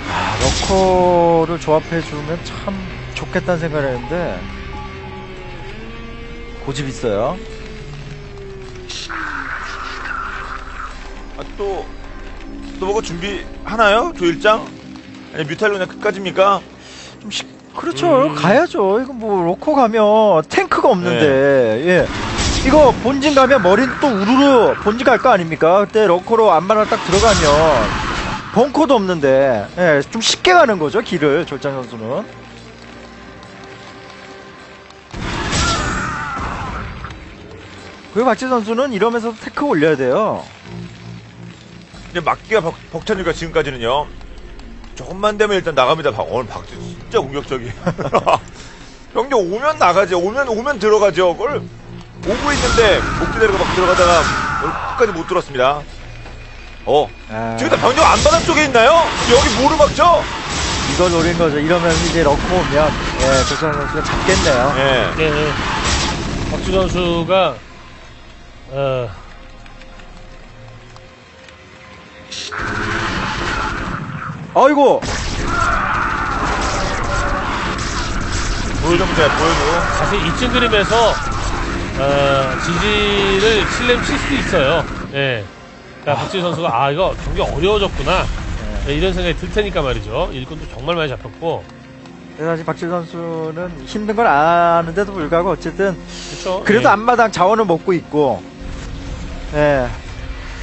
아, 러커를 조합해주면 참 좋겠다는 생각을 했는데 고집 있어요. 아, 또, 또 뭐가 준비 하나요? 조일장? 아니, 뮤탈로 그냥 끝까지입니까? 좀 시- 그렇죠. 음. 가야죠. 이거 뭐 러커 가면 탱크가 없는데 예. 이거 본진 가면 머리는 또 우르르 본진 갈 거 아닙니까? 그때 러커로 앞마당 딱 들어가면 벙커도 없는데 예, 좀 쉽게 가는 거죠 길을 조일장 선수는. 그리고 박지수 선수는 이러면서 테크 올려야 돼요. 이제 막기가 벅, 벅차니까 지금까지는요. 조금만 되면 일단 나갑니다. 박, 오늘 박지수 진짜 공격적이에요. 병력 오면 나가죠. 오면, 오면 들어가죠. 그걸 오고 있는데 목기대로가 막 들어가다가 끝까지 못 들었습니다. 어. 아, 지금 다 병력 안바닥 쪽에 있나요? 여기 뭐를 막죠? 이걸 노린 거죠. 이러면서 이제 러커 오면 예, 졸장 선수가 잡겠네요. 예. 예, 예. 박주 선수가 어, 아이고 보여줘, 보여줘. 보여줘. 사실 이쯤 그림에서 어, 지지를 칠렘 칠 수도 있어요. 예. 그러니까 박지 선수가 아 이거 경기 어려워졌구나 예, 이런 생각이 들 테니까 말이죠. 일꾼도 정말 많이 잡혔고 사실 박질 선수는 힘든 걸 아는데도 불구하고 어쨌든 그렇죠. 그래도 예. 앞마당 자원을 먹고 있고 예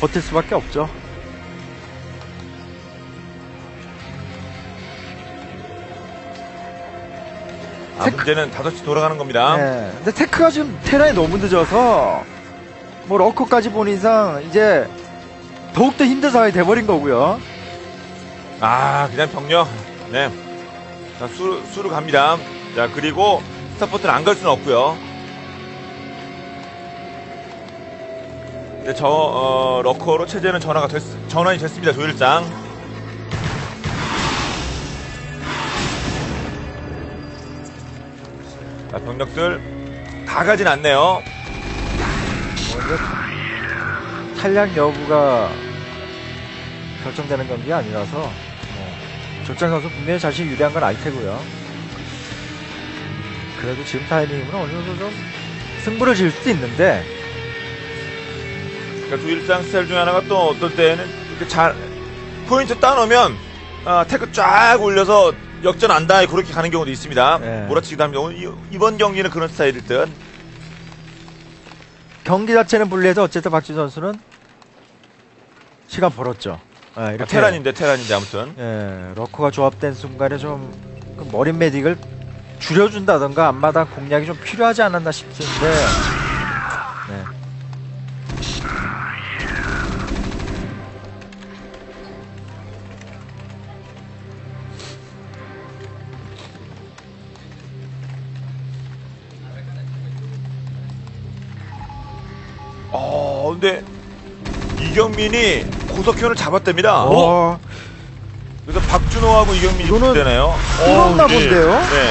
버틸 수밖에 없죠. 아, 문제는 5시 돌아가는 겁니다. 예. 근데 테크가 지금 테란이 너무 늦어서 뭐 러커까지 본 이상 이제 더욱더 힘든 상황이 돼버린 거고요. 아, 그냥 병력. 네. 자, 수, 수로 갑니다. 자, 그리고 스타포트는 안 갈 수는 없고요. 근데 저, 어, 러커로 체제는 전화가 됐, 전환이 됐습니다, 조일장. 자, 병력들 다 가진 않네요. 탄약 여부가 결정되는 경기가 아니라서 뭐, 졸장 선수 분명히 자신이 유리한 건 알 테고요. 그래도 지금 타이밍으로 어느 정도 좀 승부를 질 수도 있는데 그러니까 조일장 스타일 중에 하나가 또 어떨 때는 이렇게 잘 포인트 따놓으면 아, 태클 쫙 올려서 역전 안다 그렇게 가는 경우도 있습니다. 네. 몰아치기도 하는 경우 이- 이번 경기는 그런 스타일일 듯. 경기 자체는 불리해서 어쨌든 박지 선수는 시간 벌었죠. 아, 이렇게 테란인데 테란인데 아무튼 예, 러커가 조합된 순간에 좀그 머린 메딕을 줄여준다던가 앞마당 공략이 좀 필요하지 않았나 싶은데 근데 이경민이 고석현을 잡았답니다. 어, 그래서 박준오하고 이경민이 이거는- 되네요. 어, 예. 본데요? 네.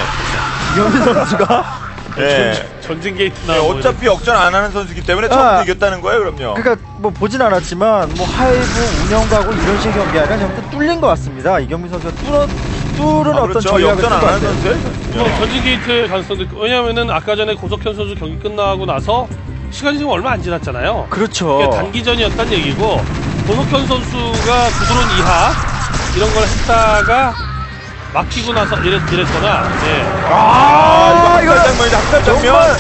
이경민 선수가 네. 전진 게이트 네, 나오고 어차피 역전 안 하는 선수이기 때문에 처음부터 아. 이겼다는 거예요, 그럼요. 그러니까 뭐 보진 않았지만 뭐 하이브 운영가고 이런 식의 경기 아니라 전부 뚫린 것 같습니다. 이경민 선수가 뚫어 뚫은 아, 어떤 그렇죠. 전략을 역전 안 하는. 선수예요. 뭐 전진 게이트의 가능성도 있고 왜냐면은 아까 전에 고석현 선수 경기 끝나고 나서 시간이 지금 얼마 안 지났잖아요. 그렇죠. 단기전이었단 얘기고 고석현 선수가 구드론 이하 이런 걸 했다가 막히고 나서 이랬, 이랬거나 예. 아, 이거 학살 장면이다, 학살 장면.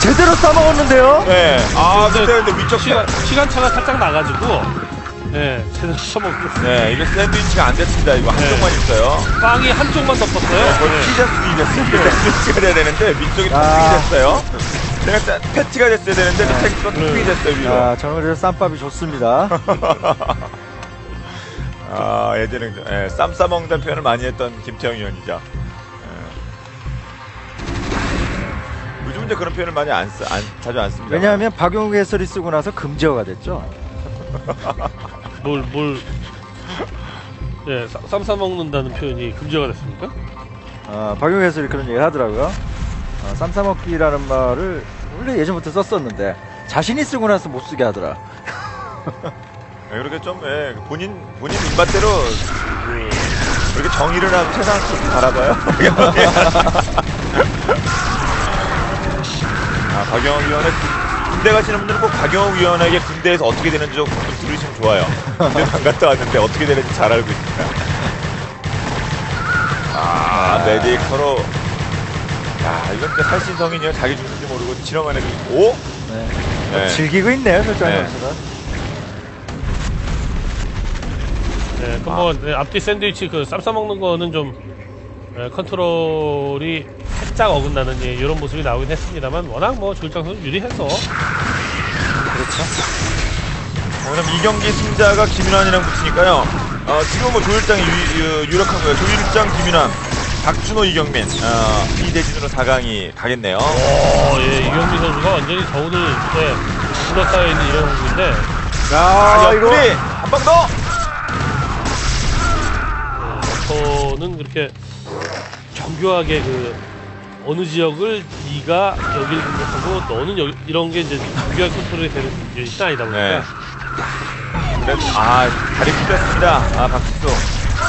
제대로 싸먹었는데요. 네. 아, 근데 그때 근데 위쪽 시간, 시간차가 살짝 나가지고 예, 제대로 써먹고 네, 이게 샌드위치가 안 됐습니다. 이거 한쪽만 있어요. 빵이 한쪽만 덮었어요. 거의 네. 피자 수준이 됐어요. 이게 샌드위치가 돼야 되는데 위쪽이 아. 토핑이 됐어요. 제가 짜- 패티가 됐어야 되는데 밑에 건 토핑이 됐어요 위로. 아, 저는 그래서 쌈밥이 좋습니다. 아 예전에 예, 쌈 싸먹는다는 표현을 많이 했던 김태형 의원이죠. 예. 요즘 이제 그런 표현을 많이 안, 쓰, 안 자주 안 씁니다. 왜냐하면 박용욱 해설이 쓰고 나서 금지어가 됐죠. 뭘, 뭘. 예, 쌈- 쌈 싸먹는다는 표현이 금지가 됐습니까? 아, 박용욱 해설이 그런 얘기를 하더라고요. 아, 쌈 싸먹기라는 말을 원래 예전부터 썼었는데 자신이 쓰고 나서 못 쓰게 하더라. 예, 그렇게 좀 예, 본인 본인 입맛대로 그, 그렇게 정의를 하고 세상을 좀 바라봐요. 아, 박영욱 위원의 군대 가시는 분들은 꼭 박영욱 위원에게 군대에서 어떻게 되는지 좀 들으시면 좋아요. 군대 안 갔다 왔는데 어떻게 되는지 잘 알고 있습니다. 아, 메딕 서로. 야, 이건 진짜 살신성인이요. 자기 죽는지 모르고 지렁안에 그- 오? 네. 네. 즐기고 있네요, 설정 네. 선수는. 예, 그 뭐, 예, 앞뒤 샌드위치 그 쌈 싸 먹는 거는 좀, 예, 컨트롤이 살짝 어긋나는 예, 이런 모습이 나오긴 했습니다만, 워낙 뭐, 조일장 선수 유리해서, 그렇죠. 오늘 이 경기 승자가 김윤환이랑 붙으니까요. 어, 지금 뭐 조일장이 유, 유, 유력한 거예요. 조일장, 김윤환, 박준호, 이경민. 어, 이 대진으로 4강이 가겠네요. 어, 예, 이경민 선수가 완전히 저우들, 예, 둘러싸여 있는 이런 모습인데, 야, 아, 이거. 옆구리 한방 더! 저는 그렇게 정교하게 그 어느 지역을 네가 여기를 공격하고 너는 여기 이런 게 이제 정교하게 컨트롤이 되는 유닛이 아니다 보니까 네. 그래도, 아, 다리 풀렸습니다. 아, 박지수.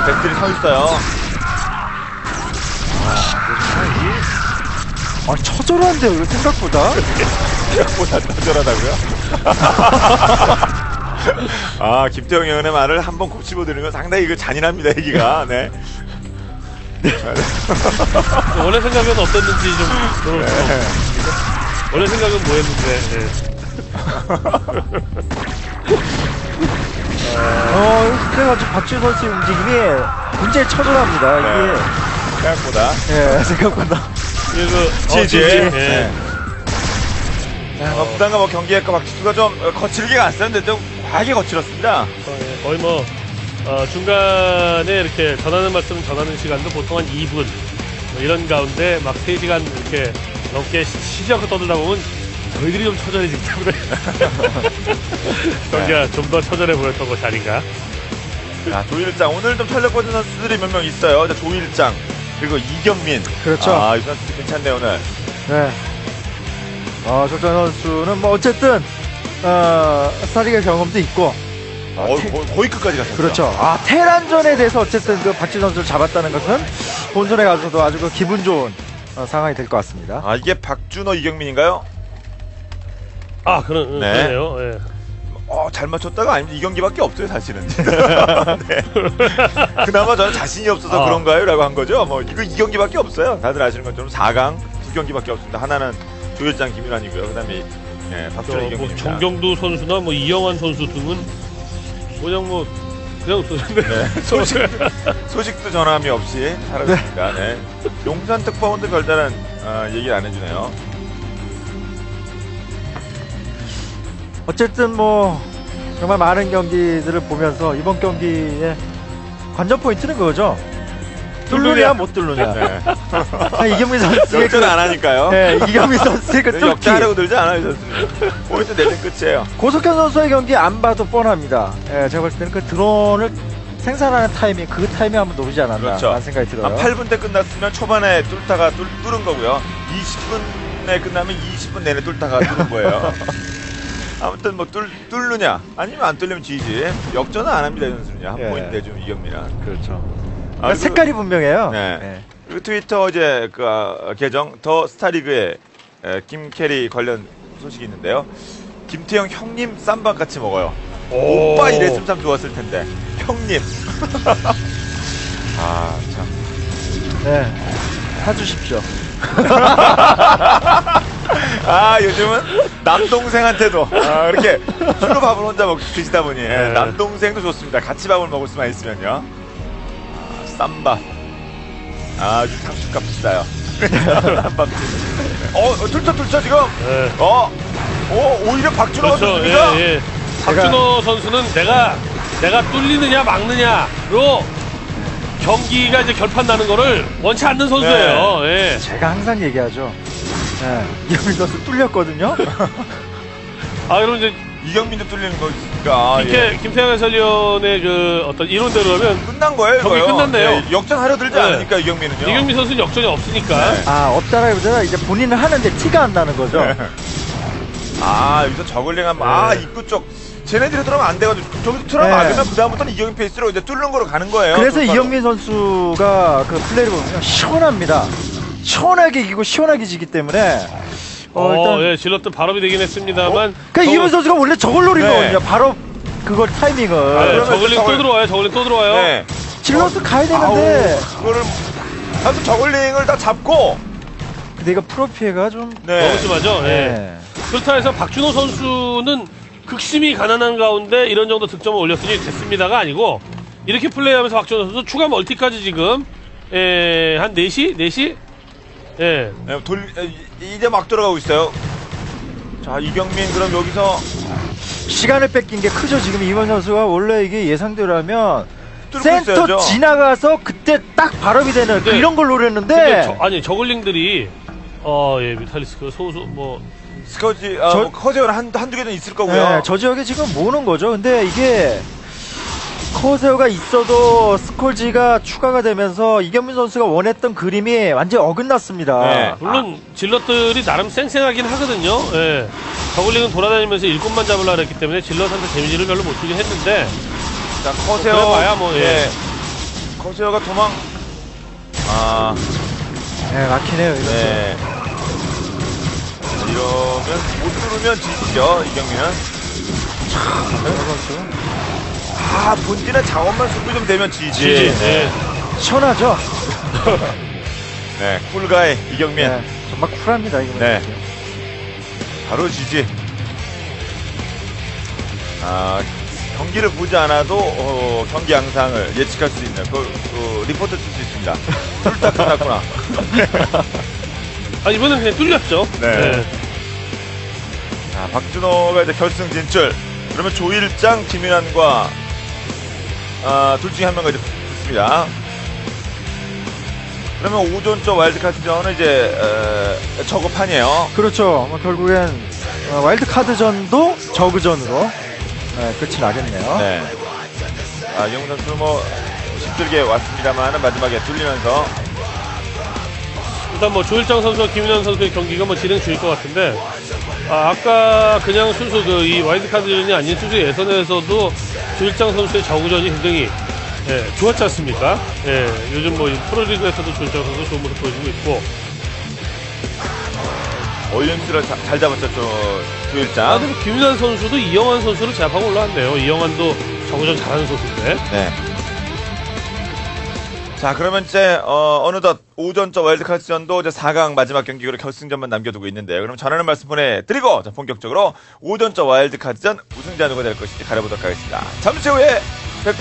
백들이 서 있어요. 아, 처절한데요, 이거 생각보다. 생각보다 처절하다고요? 아, 김태형 의원의 말을 한번 곱씹어 드리는 건 상당히 그 잔인합니다, 얘기가. 네. 원래 생각은 어땠는지 좀 들어볼 수 네. 원래 생각은 뭐였는데 예. 어, 그래가지고 박지우 선수의 움직임이 굉장히 처절합니다. 네. 이게. 생각보다. 예, 생각보다. 그 지지. 지지. 네. 예. 자, 뭐 부담과 뭐 경기했고 박지수가 좀 어, 거칠게 갔었는데 좀 과하게 거칠었습니다. 어, 예. 거의 뭐 어, 중간에 이렇게 전하는 말씀 전하는 시간도 보통 한 2분 뭐 이런 가운데 막 3시간 이렇게 넘게 않고 떠들다 보면 저희들이 좀 처절해지기 때문에 경기가 좀더 처절해 보였던 것이 아닌가 자, 조일장 오늘 좀 탄력 받은 선수들이 몇 명 있어요. 자, 조일장 그리고 이경민. 그렇죠. 아, 이 선수들 괜찮네 오늘. 네. 어, 조정 선수는 뭐 어쨌든, 어, 스타리그 경험도 있고, 아, 어, 테- 거, 거의 끝까지 갔어요. 그렇죠. 아, 테란전에 대해서 어쨌든 그 박지우 선수를 잡았다는 것은 본선에 가서도 아주 그 기분 좋은 어, 상황이 될 것 같습니다. 아, 이게 박준호 이경민인가요? 아 그런 네. 그러네요 예. 어, 잘 맞췄다가 아니면 이 경기밖에 없어요, 사실은. 네. 그나마 저는 자신이 없어서 아. 그런가요? 라고 한 거죠. 뭐, 이거 이 경기밖에 없어요. 다들 아시는 것처럼 4강 두 경기밖에 없습니다. 하나는 조일장 김윤환이고요. 그 다음에, 예, 저 박준호 뭐 이경민입니다. 정경두 선수나 뭐 이영환 선수 등은 그냥 뭐 그냥 쏘는데 네, 소식, 소식도 전함이 없이 사라졌습니다. 네. 용산 특파원도 별다른 어, 얘기를 안 해주네요. 어쨌든 뭐 정말 많은 경기들을 보면서 이번 경기의 관전 포인트는 그거죠. 뚫느냐 못 뚫느냐. 네. 아, 이경민 선수의 역전 안 하니까요. 네, 이경민 선수의 그 네, 뚫기. 역전하려고 들지 않아요, 이 선수는. 포인트 내면 끝이에요. 고석현 선수의 경기 안 봐도 뻔합니다. 예, 제가 봤을 때는 그 드론을 생산하는 타이밍, 그 타이밍 한번 노리지 않았나 그렇죠. 라는 생각이 들어요. 한 8분 때 끝났으면 초반에 뚫다가 뚫, 뚫은 거고요. 20분에 끝나면 20분 내내 뚫다가 뚫은 거예요. 아무튼 뭐 뚫, 뚫느냐 아니면 안 뚫리면 GG. 역전은 안 합니다, 이 선수는요. 한 예. 포인트 내주면 이깁니다. 그렇죠. 아, 그러니까 색깔이 분명해요. 네. 예. 그리고 트위터 이제 그 아, 계정 더 스타리그에 에, 김캐리 관련 소식이 있는데요. 김태형 형님 쌈밥 같이 먹어요. 오. 오빠 이랬으면 참 좋았을 텐데 형님. 아 참. 네. 사주십시오. 아 요즘은 남동생한테도 아, 이렇게 술로 밥을 혼자 먹 드시다 보니 예, 네. 남동생도 좋습니다. 같이 밥을 먹을 수만 있으면요. 아, 쌈밥. 아주 상식값 비싸요. 쌈밥. 어, 어, 뚫쳐 뚫쳐 지금. 예. 어, 어 오히려 박준호가 그렇죠. 좋습니다. 예, 예. 박준호 선수는 내가 내가 뚫리느냐 막느냐로 경기가 이제 결판 나는 거를 원치 않는 선수예요. 네. 예. 제가 항상 얘기하죠. 네, 이영민 선수 뚫렸거든요. 아 그럼 이제 이경민도 뚫리는 거니까. 아, 이렇게 예. 김태형 해설위원의 그 어떤 이론대로라면 끝난 거예요. 경기 이거요. 끝났네요. 예, 역전하려 들지 네. 않으니까 이경민은요. 이경민 선수는 역전이 없으니까 네. 아 없다라기보다 이제 본인은 하는데 티가 안 나는 거죠. 네. 아 여기서 저글링 하면 아 네. 입구 쪽 쟤네들이 들어가면 안 돼가지고 저기 들어가면 네. 안 되면 그 다음부터는 이경민 페이스로 이제 뚫는 거로 가는 거예요. 그래서. 이경민 선수가 그 플레이를 보면 시원합니다. 시원하게 이기고 시원하게 지기 때문에 어, 어, 일단 예, 질럿도 발업이 되긴 했습니다만 그러니까 저거- 이문 선수가 원래 저걸 노린 네. 거거든요. 바로 그걸 타이밍을 아, 그러면 저글링 저걸- 또 들어와요. 저글링 또 들어와요. 네. 질러서 가야 되는데 아우, 그거를 아무튼 저글링을 다 잡고 근데 이거 프로피해가 좀 네. 너무 심하죠. 예. 네. 그렇다 해서 박준호 선수는 극심히 가난한 가운데 이런 정도 득점을 올렸으니 됐습니다가 아니고 이렇게 플레이하면서 박준호 선수 추가 멀티까지 지금 예, 한 4시? 4시? 예. 네, 돌 에, 이제 막 들어가고 있어요. 자 이경민 그럼 여기서 시간을 뺏긴 게 크죠. 지금 이경민 선수가 원래 이게 예상대로라면 뚫고 센터 있어야죠. 지나가서 그때 딱 발업이 되는 네. 이런 걸 노렸는데 저, 아니 저글링들이 어, 예, 뮤탈리스크 소수 뭐 스커지 아, 저- 뭐 커세어는 한 한두 개는 있을 거고요. 네, 저 지역에 지금 모으는 거죠. 근데 이게 커세어가 있어도 스커지가 추가가 되면서 이경민 선수가 원했던 그림이 완전히 어긋났습니다. 네. 물론 질럿들이 나름 쌩쌩하긴 하거든요. 예. 저글링은 돌아다니면서 일꾼만 잡으려고 했기 때문에 질럿한테 데미지를 별로 못 주긴 했는데 자 커세어 그래봐야 뭐, 예. 커세어가 도망 아 네, 막히네요. 이거. 네. 이러면 못 누르면 지죠 이경민은. 선수. 아 본진의 자원만 승부 좀 되면 지지. 지지. 예. 시원하죠? 네 쿨가의 이경민. 네, 정말 쿨합니다. 이거. 네. 바로 지지. 아 경기를 보지 않아도 어, 경기 양상을 예측할 수 있는 그, 그 리포트 쓸 수 있습니다. 둘다 끝났구나. 아, 이번엔 그냥 뚫렸죠. 네. 예. 자, 박준호가 이제 결승 진출. 그러면 조일장, 김윤환과 아, 둘 중에 한 명가 이제 붙습니다. 그러면 오존쪽 와일드카드전은 이제 에, 저그판이에요. 그렇죠. 뭐 결국엔 어, 와일드 카드전도 저그전으로 네, 끝이 나겠네요. 네. 아, 이경민 선수 뭐 힘들게 왔습니다만은 마지막에 뚫리면서 일단 뭐 조일장 선수와 김윤환 선수의 경기가 뭐 진행 중일 것 같은데 아, 아까 그냥 순수 그 이 와일드카드전이 아닌 순수 예선에서도 조일장 선수의 저구전이 굉장히 예, 좋았지 않습니까? 예, 요즘 뭐 프로리그에서도 조일장 선수 좋은 모습 보여주고 있고 어이언스를 자- 잘 잡았죠, 저 아, 조일장. 근데 김윤환 선수도 이영환 선수를 제압하고 올라왔네요. 이영환도 저구전 잘하는 선수인데 네. 자, 그러면 이제 어, 어느덧 오전적 와일드카드전도 이제 4강 마지막 경기로 결승전만 남겨두고 있는데요. 그럼 전하는 말씀 보내드리고 자, 본격적으로 오전적 와일드카드전 우승자 누가 될 것인지 가려보도록 하겠습니다. 잠시 후에 뵙,